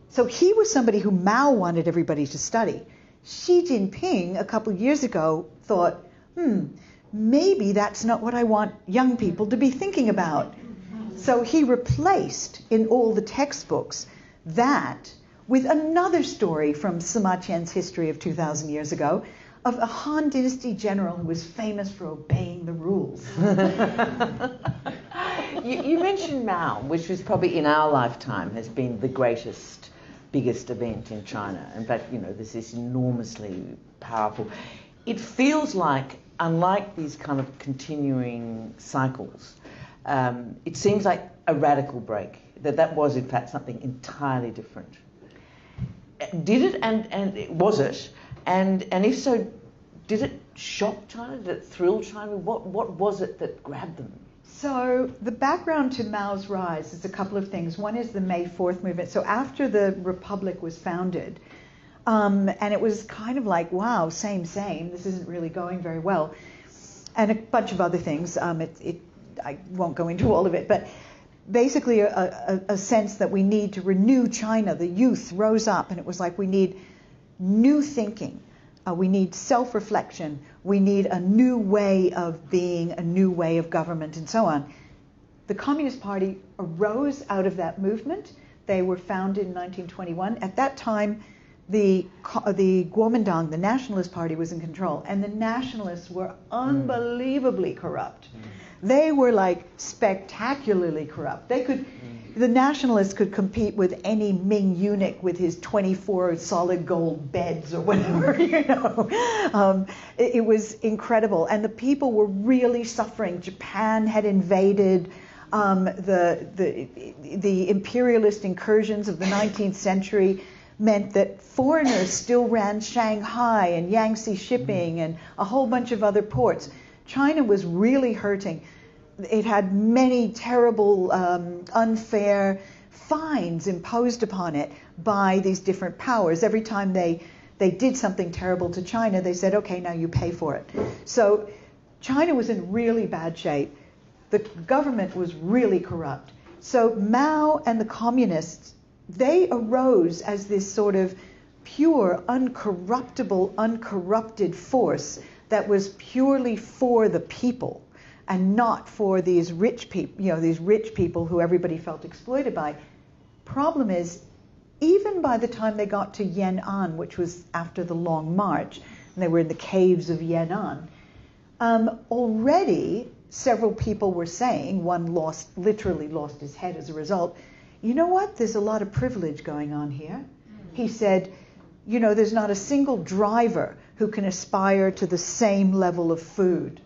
So he was somebody who Mao wanted everybody to study. Xi Jinping, a couple years ago, thought, hmm, maybe that's not what I want young people to be thinking about. So he replaced in all the textbooks that with another story from Sima Qian's history of 2,000 years ago of a Han Dynasty general who was famous for obeying the rules. <laughs> you, you, mentioned Mao, which was probably in our lifetime has been the greatest, biggest event in China. In fact, you know, this is enormously powerful. It feels like unlike these kind of continuing cycles, um, it seems like a radical break. That that was in fact something entirely different. Did it and and was it? And and if so, did it shock China? Did it thrill China? What what was it that grabbed them? So the background to Mao's rise is a couple of things. One is the May 4th movement. So after the republic was founded, um, and it was kind of like, wow, same, same. This isn't really going very well. And a bunch of other things. Um, it, it, I won't go into all of it, but basically a, a, a, sense that we need to renew China. The youth rose up, and it was like we need new thinking. Uh, we need self reflection. We need a new way of being, a new way of government, and so on. The Communist Party arose out of that movement. They were founded in 1921. At that time, the the Kuomintang, the Nationalist Party, was in control, and the Nationalists were unbelievably corrupt. Mm. They were like spectacularly corrupt. They could, mm. the Nationalists could compete with any Ming eunuch with his 24 solid gold beds or whatever. <laughs> You know, um, it, it was incredible, and the people were really suffering. Japan had invaded. Um, the, the, the imperialist incursions of the 19th century meant that foreigners still ran Shanghai and Yangtze shipping and a whole bunch of other ports. China was really hurting. It had many terrible, um, unfair fines imposed upon it by these different powers. Every time they, they did something terrible to China, they said, okay, now you pay for it. So China was in really bad shape. The government was really corrupt. So Mao and the communists they arose as this sort of pure, uncorruptible, uncorrupted force that was purely for the people and not for these rich people, you know, these rich people who everybody felt exploited by. Problem is, even by the time they got to Yan'an, which was after the Long March, and they were in the caves of Yan'an, um, already several people were saying, one lost, literally lost his head as a result, you know what? There's a lot of privilege going on here. He said, you know, there's not a single driver who can aspire to the same level of food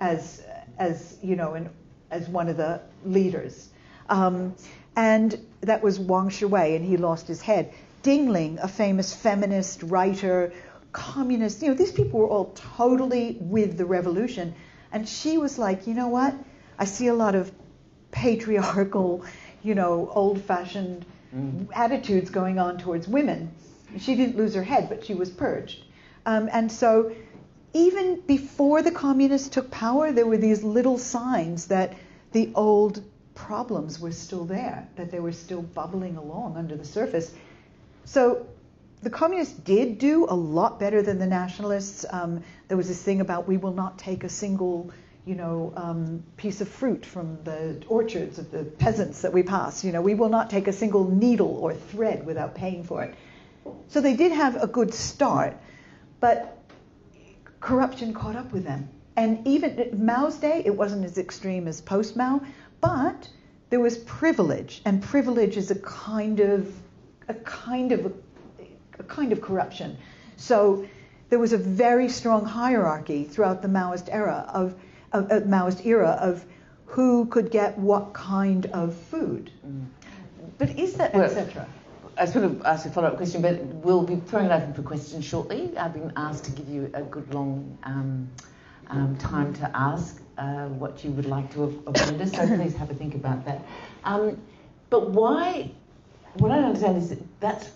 as, as you know, as one of the leaders. Um, and that was Wang Shiwei, and he lost his head. Ding Ling, a famous feminist writer, communist, you know, these people were all totally with the revolution. And she was like, you know what? I see a lot of patriarchal you know, old fashioned mm. attitudes going on towards women. She didn't lose her head, but she was purged. Um, and so, even before the communists took power, there were these little signs that the old problems were still there, that they were still bubbling along under the surface. So, the communists did do a lot better than the nationalists. Um, there was this thing about we will not take a single you know, um, piece of fruit from the orchards of the peasants that we pass. You know, we will not take a single needle or thread without paying for it. So they did have a good start, but corruption caught up with them. And even Mao's day, it wasn't as extreme as post Mao, But there was privilege, and privilege is a kind of a kind of a, a kind of corruption. So there was a very strong hierarchy throughout the Maoist era of, of, of Maoist era of who could get what kind of food, Mm. But is that well, etc. I sort of asked a follow-up question, but we'll be throwing it open for questions shortly. I've been asked to give you a good long um, um, time to ask uh, what you would like to have us, so please have a think about that. Um, but why? What I don't understand is that that's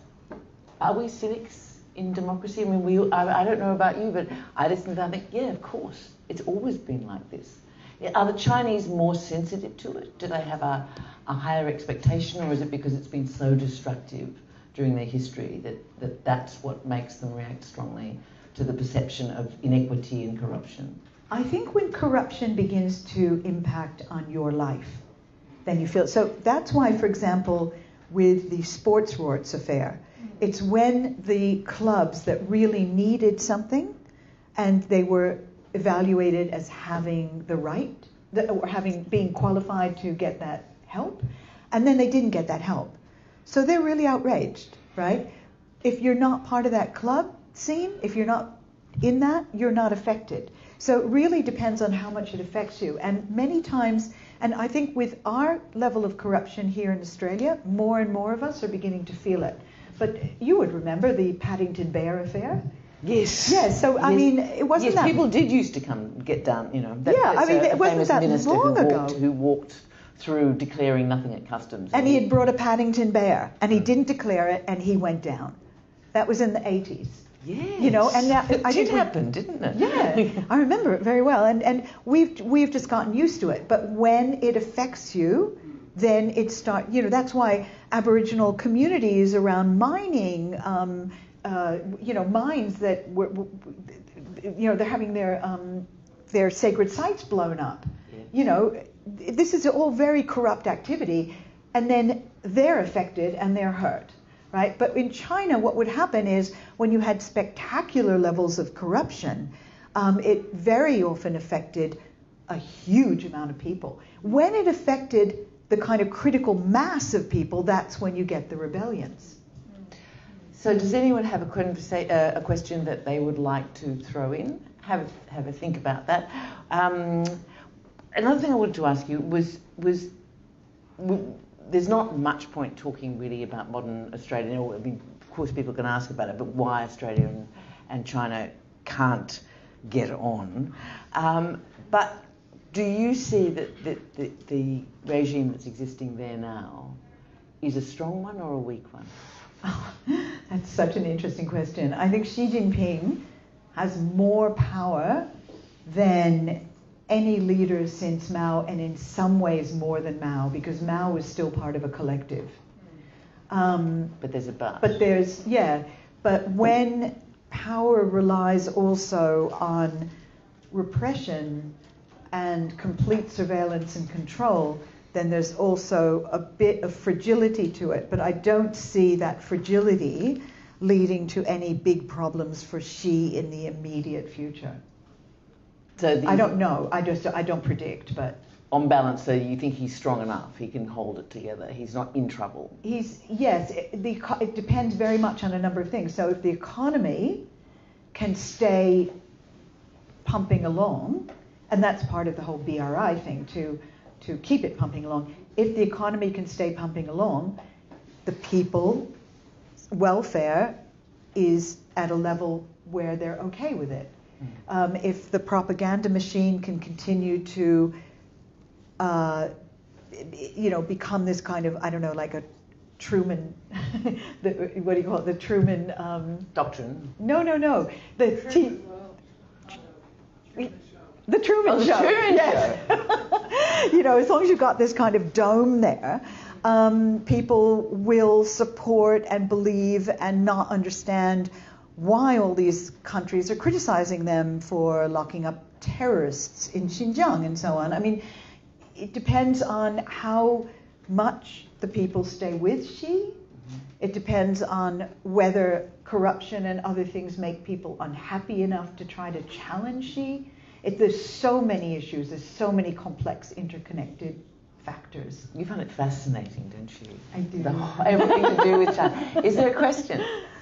are we cynics in democracy? I mean, we. I, I don't know about you, but I listen to that and think, yeah, of course, it's always been like this. Are the Chinese more sensitive to it? Do they have a, a higher expectation, or is it because it's been so destructive during their history that, that that's what makes them react strongly to the perception of inequity and corruption? I think when corruption begins to impact on your life, then you feel so. That's why, for example, with the sports rorts affair, it's when the clubs that really needed something and they were evaluated as having the right, or having being qualified to get that help, and then they didn't get that help. So they're really outraged, right? If you're not part of that club scene, if you're not in that, you're not affected. So it really depends on how much it affects you. And many times, and I think with our level of corruption here in Australia, more and more of us are beginning to feel it. But you would remember the Paddington Bear affair. Yes. Yes. So I yes. mean, it wasn't yes, that. people did used to come get down. You know. That, yeah. I mean, it wasn't that minister long who ago. Who walked through declaring nothing at customs. And he had brought a Paddington bear, and he didn't declare it, and he went down. That was in the 80s. Yes. You know, and that it I did happen, didn't it? Yeah, <laughs> I remember it very well, and and we've we've just gotten used to it. But when it affects you, then it start. You know, that's why Aboriginal communities around mining. Um, uh, you know, mines that were, you know, they're having their um, their sacred sites blown up. Yeah. You know, this is all very corrupt activity, and then they're affected and they're hurt, right? But in China, what would happen is when you had spectacular levels of corruption, um, it very often affected a huge amount of people. When it affected the kind of critical mass of people, that's when you get the rebellions. So, does anyone have a, conversa- uh, a question that they would like to throw in? Have have a think about that. Um, another thing I wanted to ask you was was there's not much point talking really about modern Australia. I mean, of course, people can ask about it, but why Australia and, and China can't get on? Um, but do you see that, that, that the regime that's existing there now is a strong one or a weak one? Oh, <laughs> that's such an interesting question. I think Xi Jinping has more power than any leader since Mao, and in some ways more than Mao, because Mao was still part of a collective. Um, but there's a but. But there's, yeah, but when power relies also on repression and complete surveillance and control, then there's also a bit of fragility to it. But I don't see that fragility leading to any big problems for Xi in the immediate future. So the, I don't know. I just I don't predict, but on balance, so you think he's strong enough? He can hold it together. He's not in trouble. he's yes. It, the it depends very much on a number of things. So if the economy can stay pumping along, and that's part of the whole BRI thing to to keep it pumping along. If the economy can stay pumping along, the people welfare is at a level where they're okay with it. Um, if the propaganda machine can continue to, uh, you know, become this kind of, I don't know, like a Truman, <laughs> the, what do you call it, the Truman um, doctrine? No, no, no, the T- the Truman oh, the Show. Truman yes. <laughs> you know, as long as you've got this kind of dome there, um, people will support and believe and not understand why all these countries are criticizing them for locking up terrorists in Xinjiang and so on. I mean, it depends on how much the people stay with Xi. It depends on whether corruption and other things make people unhappy enough to try to challenge Xi. It, there's so many issues, there's so many complex, interconnected factors. You find it fascinating, don't you? I do. The everything to do with China. Is there a question? <laughs>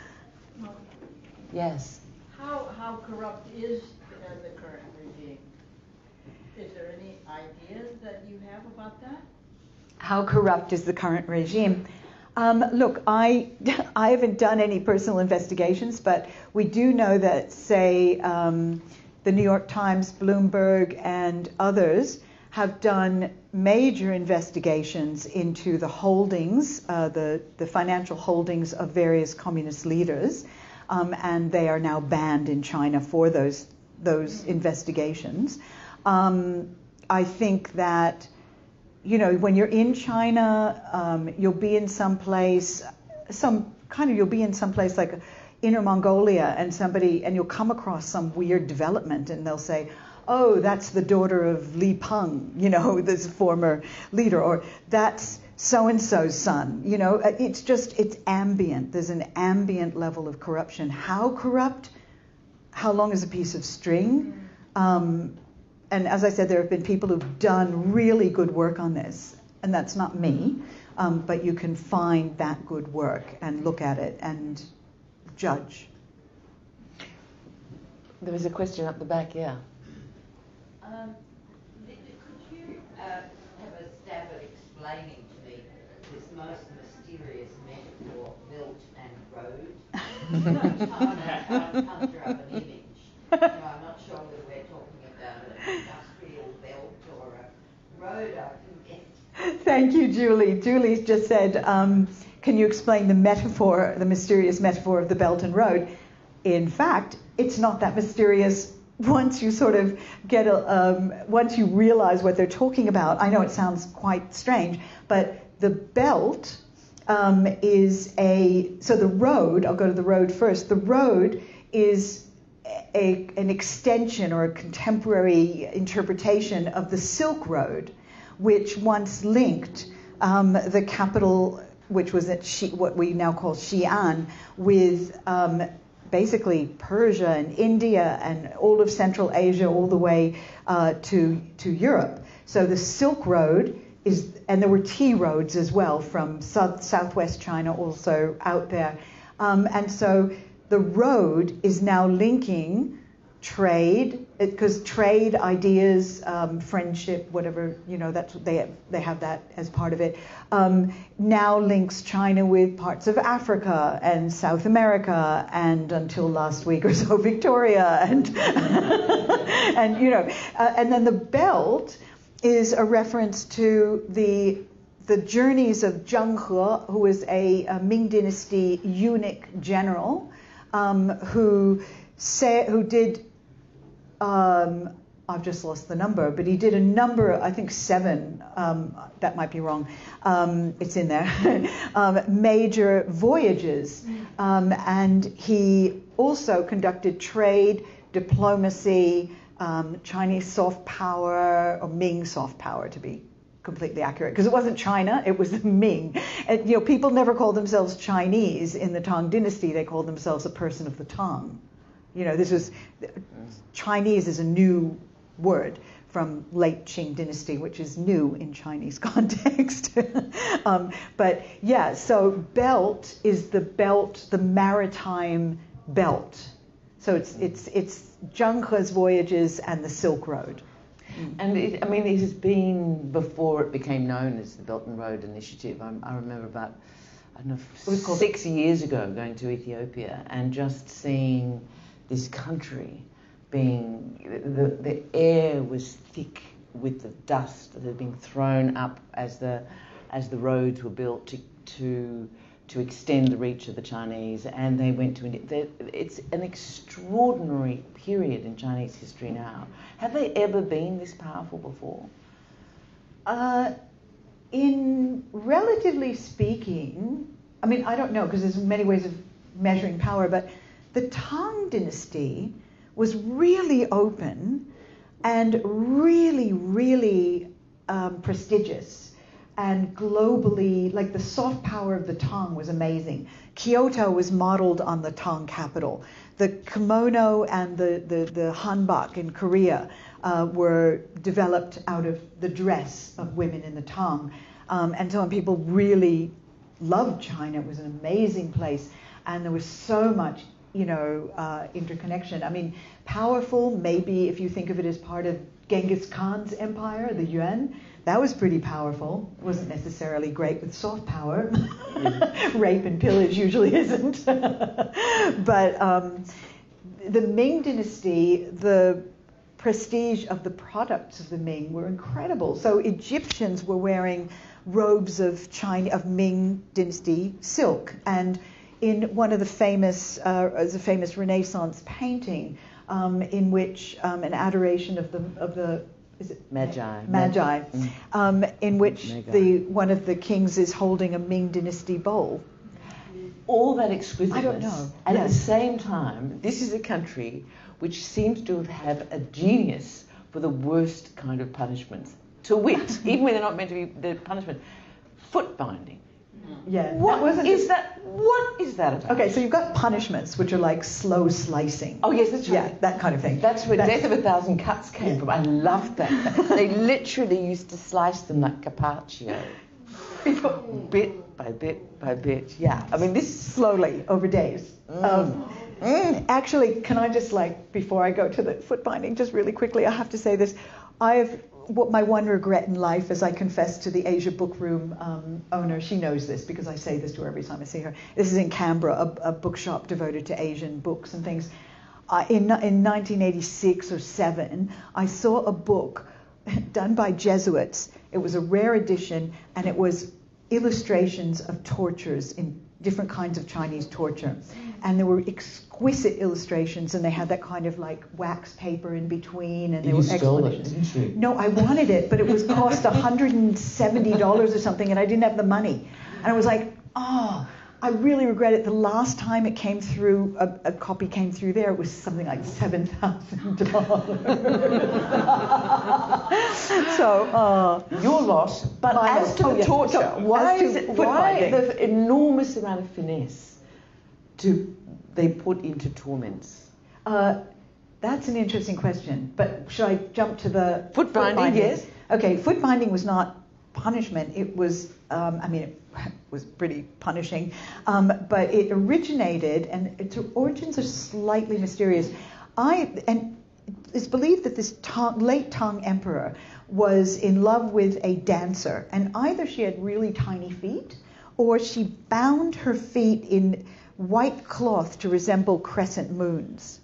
Yes. How, how corrupt is uh, the current regime? Is there any ideas that you have about that? How corrupt is the current regime? Um, look, I, <laughs> I haven't done any personal investigations, but we do know that, say, um, the New York Times, Bloomberg, and others have done major investigations into the holdings, uh, the, the financial holdings of various communist leaders, um, and they are now banned in China for those, those investigations. Um, I think that you know, when you're in China, um, you'll be in some place, some kind of, you'll be in some place like Inner Mongolia, and somebody, and you'll come across some weird development, and they'll say, "Oh, that's the daughter of Li Peng, you know, <laughs> this former leader," or "That's so and so's son." You know, it's just it's ambient. There's an ambient level of corruption. How corrupt? How long is a piece of string? Um, and as I said, there have been people who've done really good work on this, and that's not me, um, but you can find that good work and look at it and judge. There was a question up the back, yeah. Um, could you uh, have a stab at explaining to me this most mysterious metaphor, belt and road? China can't conjure up an image. Know, I'm not sure whether we're talking about an industrial belt or a road. I. Thank you, Julie. Julie just said, um, "Can you explain the metaphor, the mysterious metaphor of the Belt and Road?" In fact, it's not that mysterious once you sort of get a, um, once you realize what they're talking about. I know it sounds quite strange, but the belt um, is a so the road. I'll go to the road first. The road is a, an extension or a contemporary interpretation of the Silk Road, which once linked um, the capital, which was at Xi, what we now call Xi'an, with um, basically Persia and India and all of Central Asia, all the way uh, to to Europe. So the Silk Road is, and there were tea roads as well from south, southwest China, also out there, um, and so the road is now linking trade because trade ideas um, friendship whatever you know that's they they have that as part of it um, now links China with parts of Africa and South America and until last week or so <laughs> Victoria and <laughs> and you know uh, and then the belt is a reference to the the journeys of Zheng He who was a, a Ming dynasty eunuch general um, who say, who did um, I've just lost the number, but he did a number, I think seven, um, that might be wrong, um, it's in there, <laughs> um, major voyages. Um, and he also conducted trade, diplomacy, um, Chinese soft power, or Ming soft power to be completely accurate because it wasn't China, it was the <laughs> Ming. And, you know, people never called themselves Chinese in the Tang Dynasty; they called themselves a person of the Tang. You know, this was Chinese is a new word from late Qing Dynasty, which is new in Chinese <laughs> context. <laughs> um, but yeah, so belt is the belt, the maritime belt. So it's it's it's Zheng He's voyages and the Silk Road. Mm. And it, I mean, it has been before it became known as the Belt and Road Initiative. I, I remember about, I don't know, six years ago going to Ethiopia and just seeing this country being, the, the air was thick with the dust that had been thrown up as the, as the roads were built to, to to extend the reach of the Chinese, and they went to India. It's an extraordinary period in Chinese history now. Have they ever been this powerful before? Uh, in relatively speaking, I mean, I don't know because there's many ways of measuring power, but the Tang Dynasty was really open and really, really um, prestigious and globally, like the soft power of the Tang was amazing. Kyoto was modeled on the Tang capital. The kimono and the, the, the hanbok in Korea uh, were developed out of the dress of women in the Tang. Um, and so people really loved China. It was an amazing place. And there was so much, you know, uh, interconnection. I mean, powerful, maybe if you think of it as part of Genghis Khan's empire, the Yuan, that was pretty powerful. It wasn't necessarily great with soft power. <laughs> Rape and pillage usually isn't. <laughs> but um, the Ming Dynasty, the prestige of the products of the Ming were incredible. So Egyptians were wearing robes of China of Ming Dynasty silk, and in one of the famous, uh, a famous Renaissance painting, um, in which um, an adoration of the of the is it Magi. Magi, Mm. um, in which Magi. the one of the kings is holding a Ming Dynasty bowl. all that exquisiteness. I don't know. And at Yes. the same time, this is a country which seems to have a genius for the worst kind of punishments. To wit, <laughs> even when they're not meant to be the punishment, foot binding. Yeah, What that wasn't is that? What is that about? Okay, so you've got punishments, which are like slow slicing. Oh yes, that's right. yeah, that kind of thing. That's where That- Death of a Thousand Cuts came from. I loved that. they literally used to slice them like carpaccio. <laughs> bit by bit by bit. Yeah. I mean, this slowly over days. Um, mm, actually, can I just like before I go to the foot binding, just really quickly, I have to say this. I have what my one regret in life, as I confess to the Asia Book Room um, owner, she knows this because I say this to her every time I see her. This is in Canberra, a, a bookshop devoted to Asian books and things. Uh, in, in 1986 or 7, I saw a book <laughs> done by Jesuits. It was a rare edition, and it was illustrations of tortures in different kinds of Chinese torture. And there were exquisite illustrations, and they had that kind of like wax paper in between, and there You were it, explanations. didn't you? No, I wanted it, but it was cost $170 or something, and I didn't have the money. And I was like, oh, I really regret it. The last time it came through, a, a copy came through there, it was something like $7,000. <laughs> so, uh, Your loss. But as loss. to the torture, So, why to it why the enormous amount of finesse to they put into torments? Uh, that's an interesting question. But should I jump to the Foot binding, yes. Okay, foot binding was not punishment. It was, um, I mean, it was pretty punishing. Um, but it originated, and its origins are slightly mysterious. I and it's believed that this Tang, late Tang emperor was in love with a dancer, and either she had really tiny feet, or she bound her feet in white cloth to resemble crescent moons.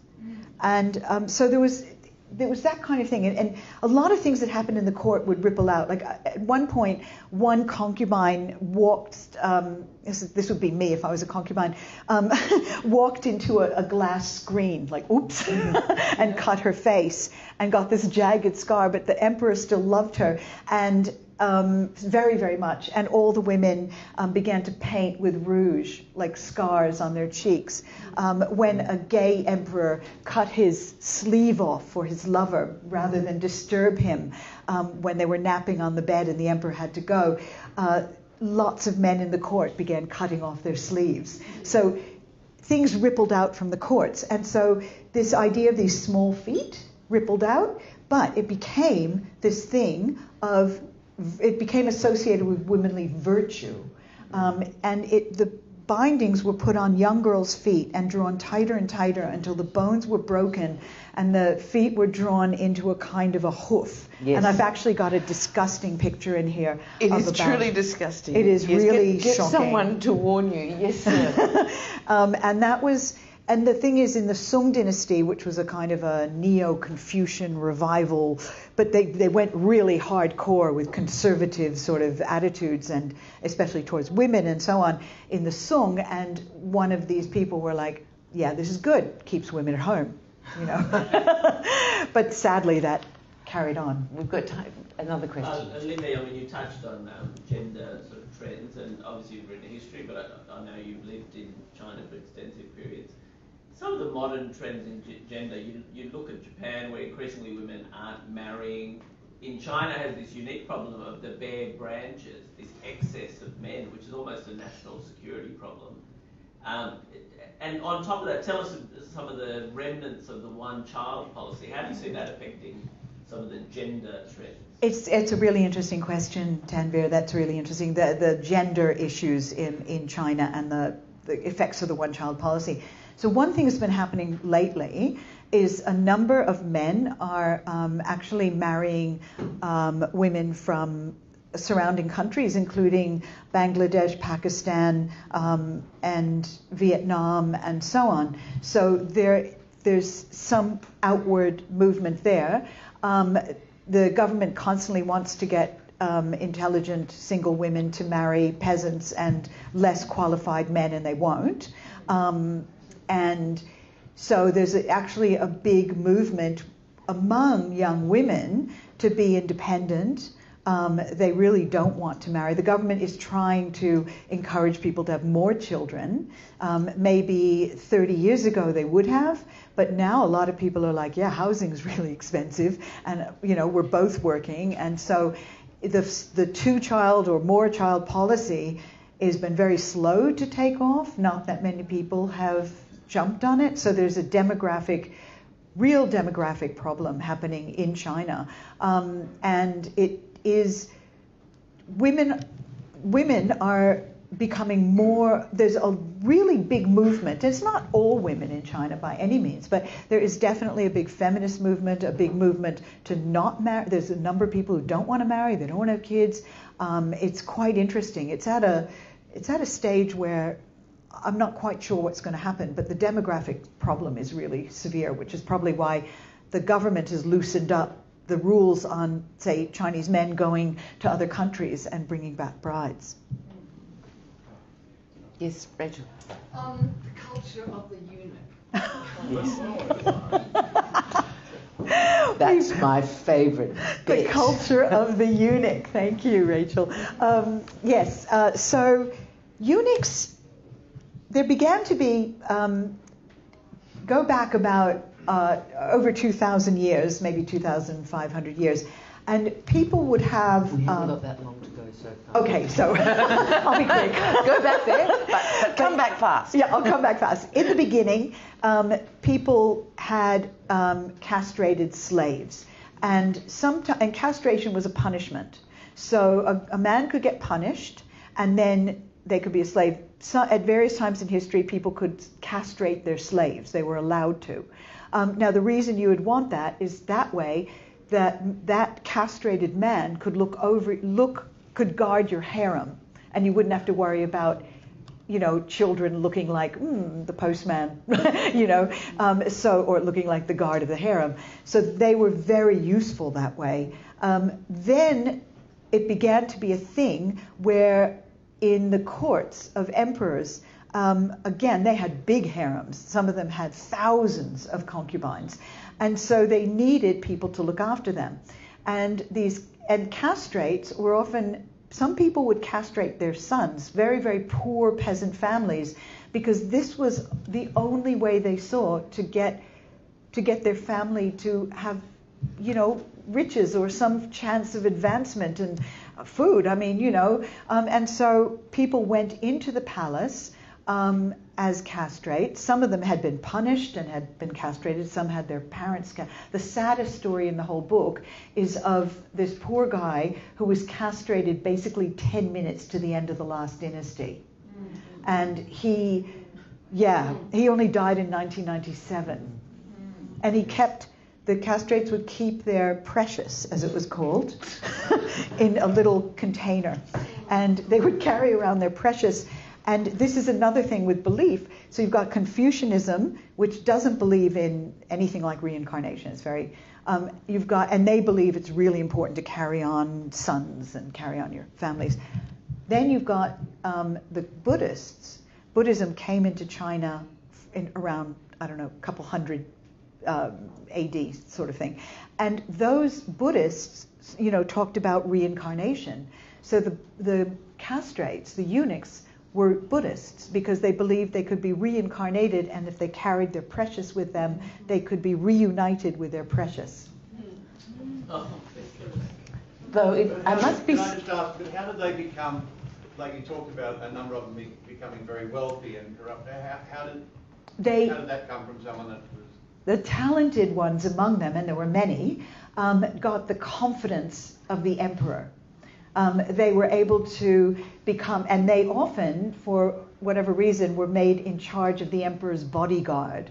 And um, so there was there was that kind of thing, and, and a lot of things that happened in the court would ripple out. Like uh, at one point, one concubine walked. Um, this, is, this would be me if I was a concubine. Um, <laughs> walked into a, a glass screen, like oops, <laughs> and cut her face and got this jagged scar. But the emperor still loved her, and um, very, very much. And all the women um, began to paint with rouge, like scars on their cheeks. Um, when a gay emperor cut his sleeve off for his lover rather than disturb him um, when they were napping on the bed and the emperor had to go, uh, lots of men in the court began cutting off their sleeves. So things rippled out from the courts. And so this idea of these small feet rippled out, but it became this thing of it became associated with womanly virtue. Um, and it, the bindings were put on young girls' feet and drawn tighter and tighter until the bones were broken and the feet were drawn into a kind of a hoof. Yes. And I've actually got a disgusting picture in here. It is truly disgusting. It is Yes, really get, get shocking. someone to warn you. Yes, sir. <laughs> um, and that was, and the thing is, in the Sung dynasty, which was a kind of a neo Confucian revival, but they, they went really hardcore with conservative sort of attitudes, and especially towards women and so on, in the Sung. And one of these people were like, yeah, this is good, keeps women at home, you know. <laughs> but sadly, that carried on. We've got time. Another Uh, question. and Linda, I mean, you touched on um, gender sort of trends, and obviously you've written history, but I, I know you've lived in China for extensive periods. Some of the modern trends in gender, you, you look at Japan, where increasingly women aren't marrying. In China, has this unique problem of the bare branches, this excess of men, which is almost a national security problem. Um, and on top of that, tell us some of the remnants of the one-child policy. How do you see that affecting some of the gender trends? It's it's a really interesting question, Tanvir. That's really interesting. The the gender issues in, in China and the, the effects of the one child policy. So one thing that's been happening lately is a number of men are um, actually marrying um, women from surrounding countries, including Bangladesh, Pakistan, um, and Vietnam, and so on. So there, there's some outward movement there. Um, the government constantly wants to get um, intelligent single women to marry peasants and less qualified men, and they won't. Um, and so there's actually a big movement among young women to be independent. Um, they really don't want to marry. The government is trying to encourage people to have more children. Um, maybe 30 years ago they would have, but now a lot of people are like, yeah, housing is <laughs> really expensive, and you know we're both working, and so the the two-child or more-child policy has been very slow to take off. Not that many people have jumped on it, so there's a demographic real demographic problem happening in China, um, and it is women women are becoming more there's a really big movement. It's not all women in china by any means but there is definitely a big feminist movement a big movement to not marry there's a number of people who don't want to marry they don't want to have kids. Um, it's quite interesting. It's at a it's at a stage where i'm not quite sure what's going to happen but the demographic problem is really severe which is probably why the government has loosened up the rules on, say, Chinese men going to other countries and bringing back brides. Yes, Rachel. Um, the culture of the eunuch. That's my favourite. Bit. The culture of the eunuch. Thank you, Rachel. Um, yes, uh, so eunuchs, there began to be, um, go back about uh, over 2,000 years, maybe 2,500 years. And people would have. We haven't um, got that long to go so far. Okay, so <laughs> I'll be quick. <laughs> Go back there, but, but come back fast. Yeah, I'll come back fast. In the beginning, um, people had um, castrated slaves, and someti- and castration was a punishment. So a, a man could get punished, and then they could be a slave. So at various times in history, people could castrate their slaves. They were allowed to. Um, now, the reason you would want that is that way that that castrated man could look over, look, could guard your harem, and you wouldn't have to worry about, you know, children looking like mm, the postman, <laughs> you know, um, so or looking like the guard of the harem. So they were very useful that way. Um, then it began to be a thing where in the courts of emperors um, again, they had big harems. Some of them had thousands of concubines. And so they needed people to look after them. And these and castrates were often some people would castrate their sons, very, very poor peasant families, because this was the only way they saw to get to get their family to have, you know, riches or some chance of advancement and food. I mean, you know, um, and so people went into the palace um, as castrate. Some of them had been punished and had been castrated. Some had their parents. Ca- the saddest story in the whole book is of this poor guy who was castrated basically 10 minutes to the end of the last dynasty. Mm-hmm. And he, yeah, he only died in 1997. Mm-hmm. And he kept the castrates would keep their precious, as it was called, <laughs> in a little container. And they would carry around their precious and this is another thing with belief. So you've got Confucianism, which doesn't believe in anything like reincarnation. It's very, um, you've got, and they believe it's really important to carry on sons and carry on your families. Then you've got um, the Buddhists. Buddhism came into China in around, I don't know, a couple hundred um, AD sort of thing. And those Buddhists, you know, talked about reincarnation. So the, the castrates, the eunuchs, were Buddhists because they believed they could be reincarnated, and if they carried their precious with them, they could be reunited with their precious. Though it, I must be. Can I just ask, but how did they become, like you talked about a number of them be, becoming very wealthy and corrupt? How, how did They, how did that come from someone that was the talented ones among them, and there were many, um, got the confidence of the emperor. Um, they were able to become, and they often, for whatever reason, were made in charge of the emperor's bodyguard.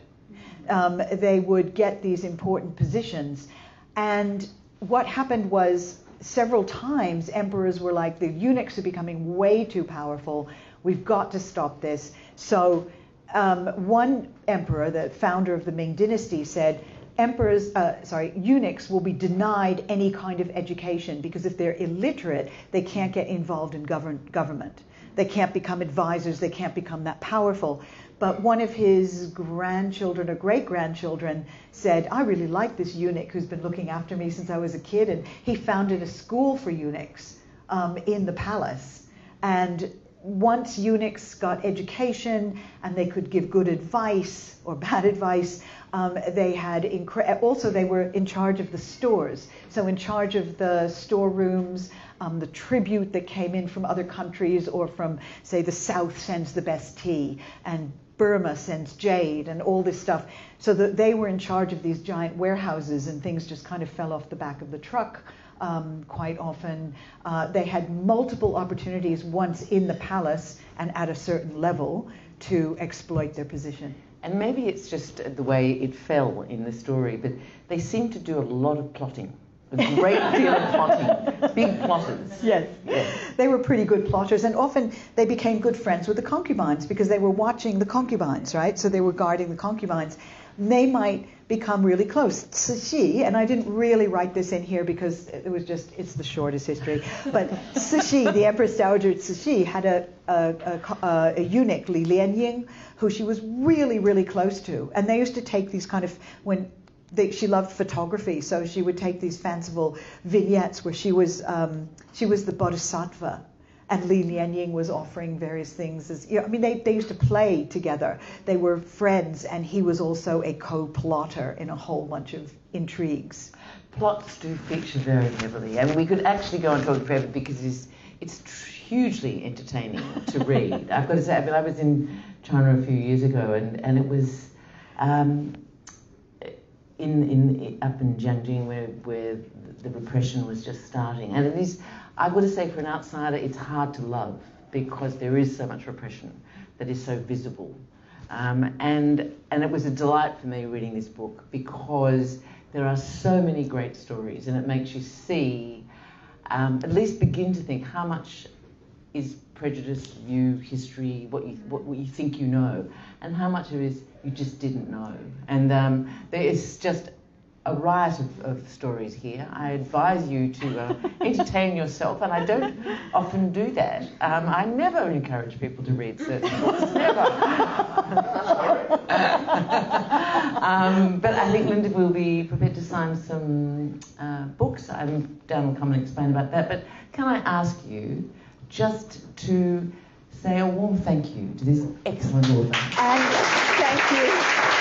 Um, they would get these important positions. And what happened was several times emperors were like, the eunuchs are becoming way too powerful. We've got to stop this. So um, one emperor, the founder of the Ming Dynasty, said, emperors, uh, sorry, eunuchs will be denied any kind of education because if they're illiterate, they can't get involved in govern- government. They can't become advisors. They can't become that powerful. But one of his grandchildren or great grandchildren said, I really like this eunuch who's been looking after me since I was a kid. And he founded a school for eunuchs um, in the palace. And once eunuchs got education and they could give good advice or <laughs> bad advice, um, they had incre- also they were in charge of the stores. So in charge of the storerooms, um, the tribute that came in from other countries or from say the South sends the best tea and Burma sends jade and all this stuff. So that they were in charge of these giant warehouses and things just kind of fell off the back of the truck. Um, quite often. Uh, they had multiple opportunities once in the palace and at a certain level to exploit their position. And maybe it's just the way it fell in the story, but they seem to do a lot of plotting. A great <laughs> deal of plotting. Big plotters. Yes. Yes. They were pretty good plotters, and often they became good friends with the concubines because they were watching the concubines, right? So they were guarding the concubines. They might become really close. Cixi, and I didn't really write this in here because it was just, it's the shortest history, but Cixi, the Empress Dowager Cixi, had a, a, a, a eunuch, Li Lianying, who she was really, really close to. And they used to take these kind of, when they, she loved photography, so she would take these fanciful vignettes where she was, um, she was the bodhisattva and Li Lianying was offering various things. As, you know, I mean, they, they used to play together. They were friends, and he was also a co-plotter in a whole bunch of intrigues. Plots do feature very heavily, and we could actually go on talking forever because it's, it's hugely entertaining to <laughs> read. I've got to say, I mean, I was in China a few years ago, and, and it was um, in, in up in Jiangxing where, where the repression was just starting, and it is I've got say, for an outsider, it's hard to love because there is so much repression that is so visible. Um, and, and it was a delight for me reading this book because there are so many great stories and it makes you see, um, at least begin to think how much is prejudice, view, history, what you, what, what you think you know, and how much of it is you just didn't know. And um, there is just a riot of, of, stories here. I advise you to uh, <laughs> entertain yourself, and I don't often do that. Um, I never encourage people to read certain books, never. um, but I think Linda will be prepared to sign some uh, books. I'm down will come and explain about that. But can I ask you just to say a warm thank you to this excellent author? And thank you.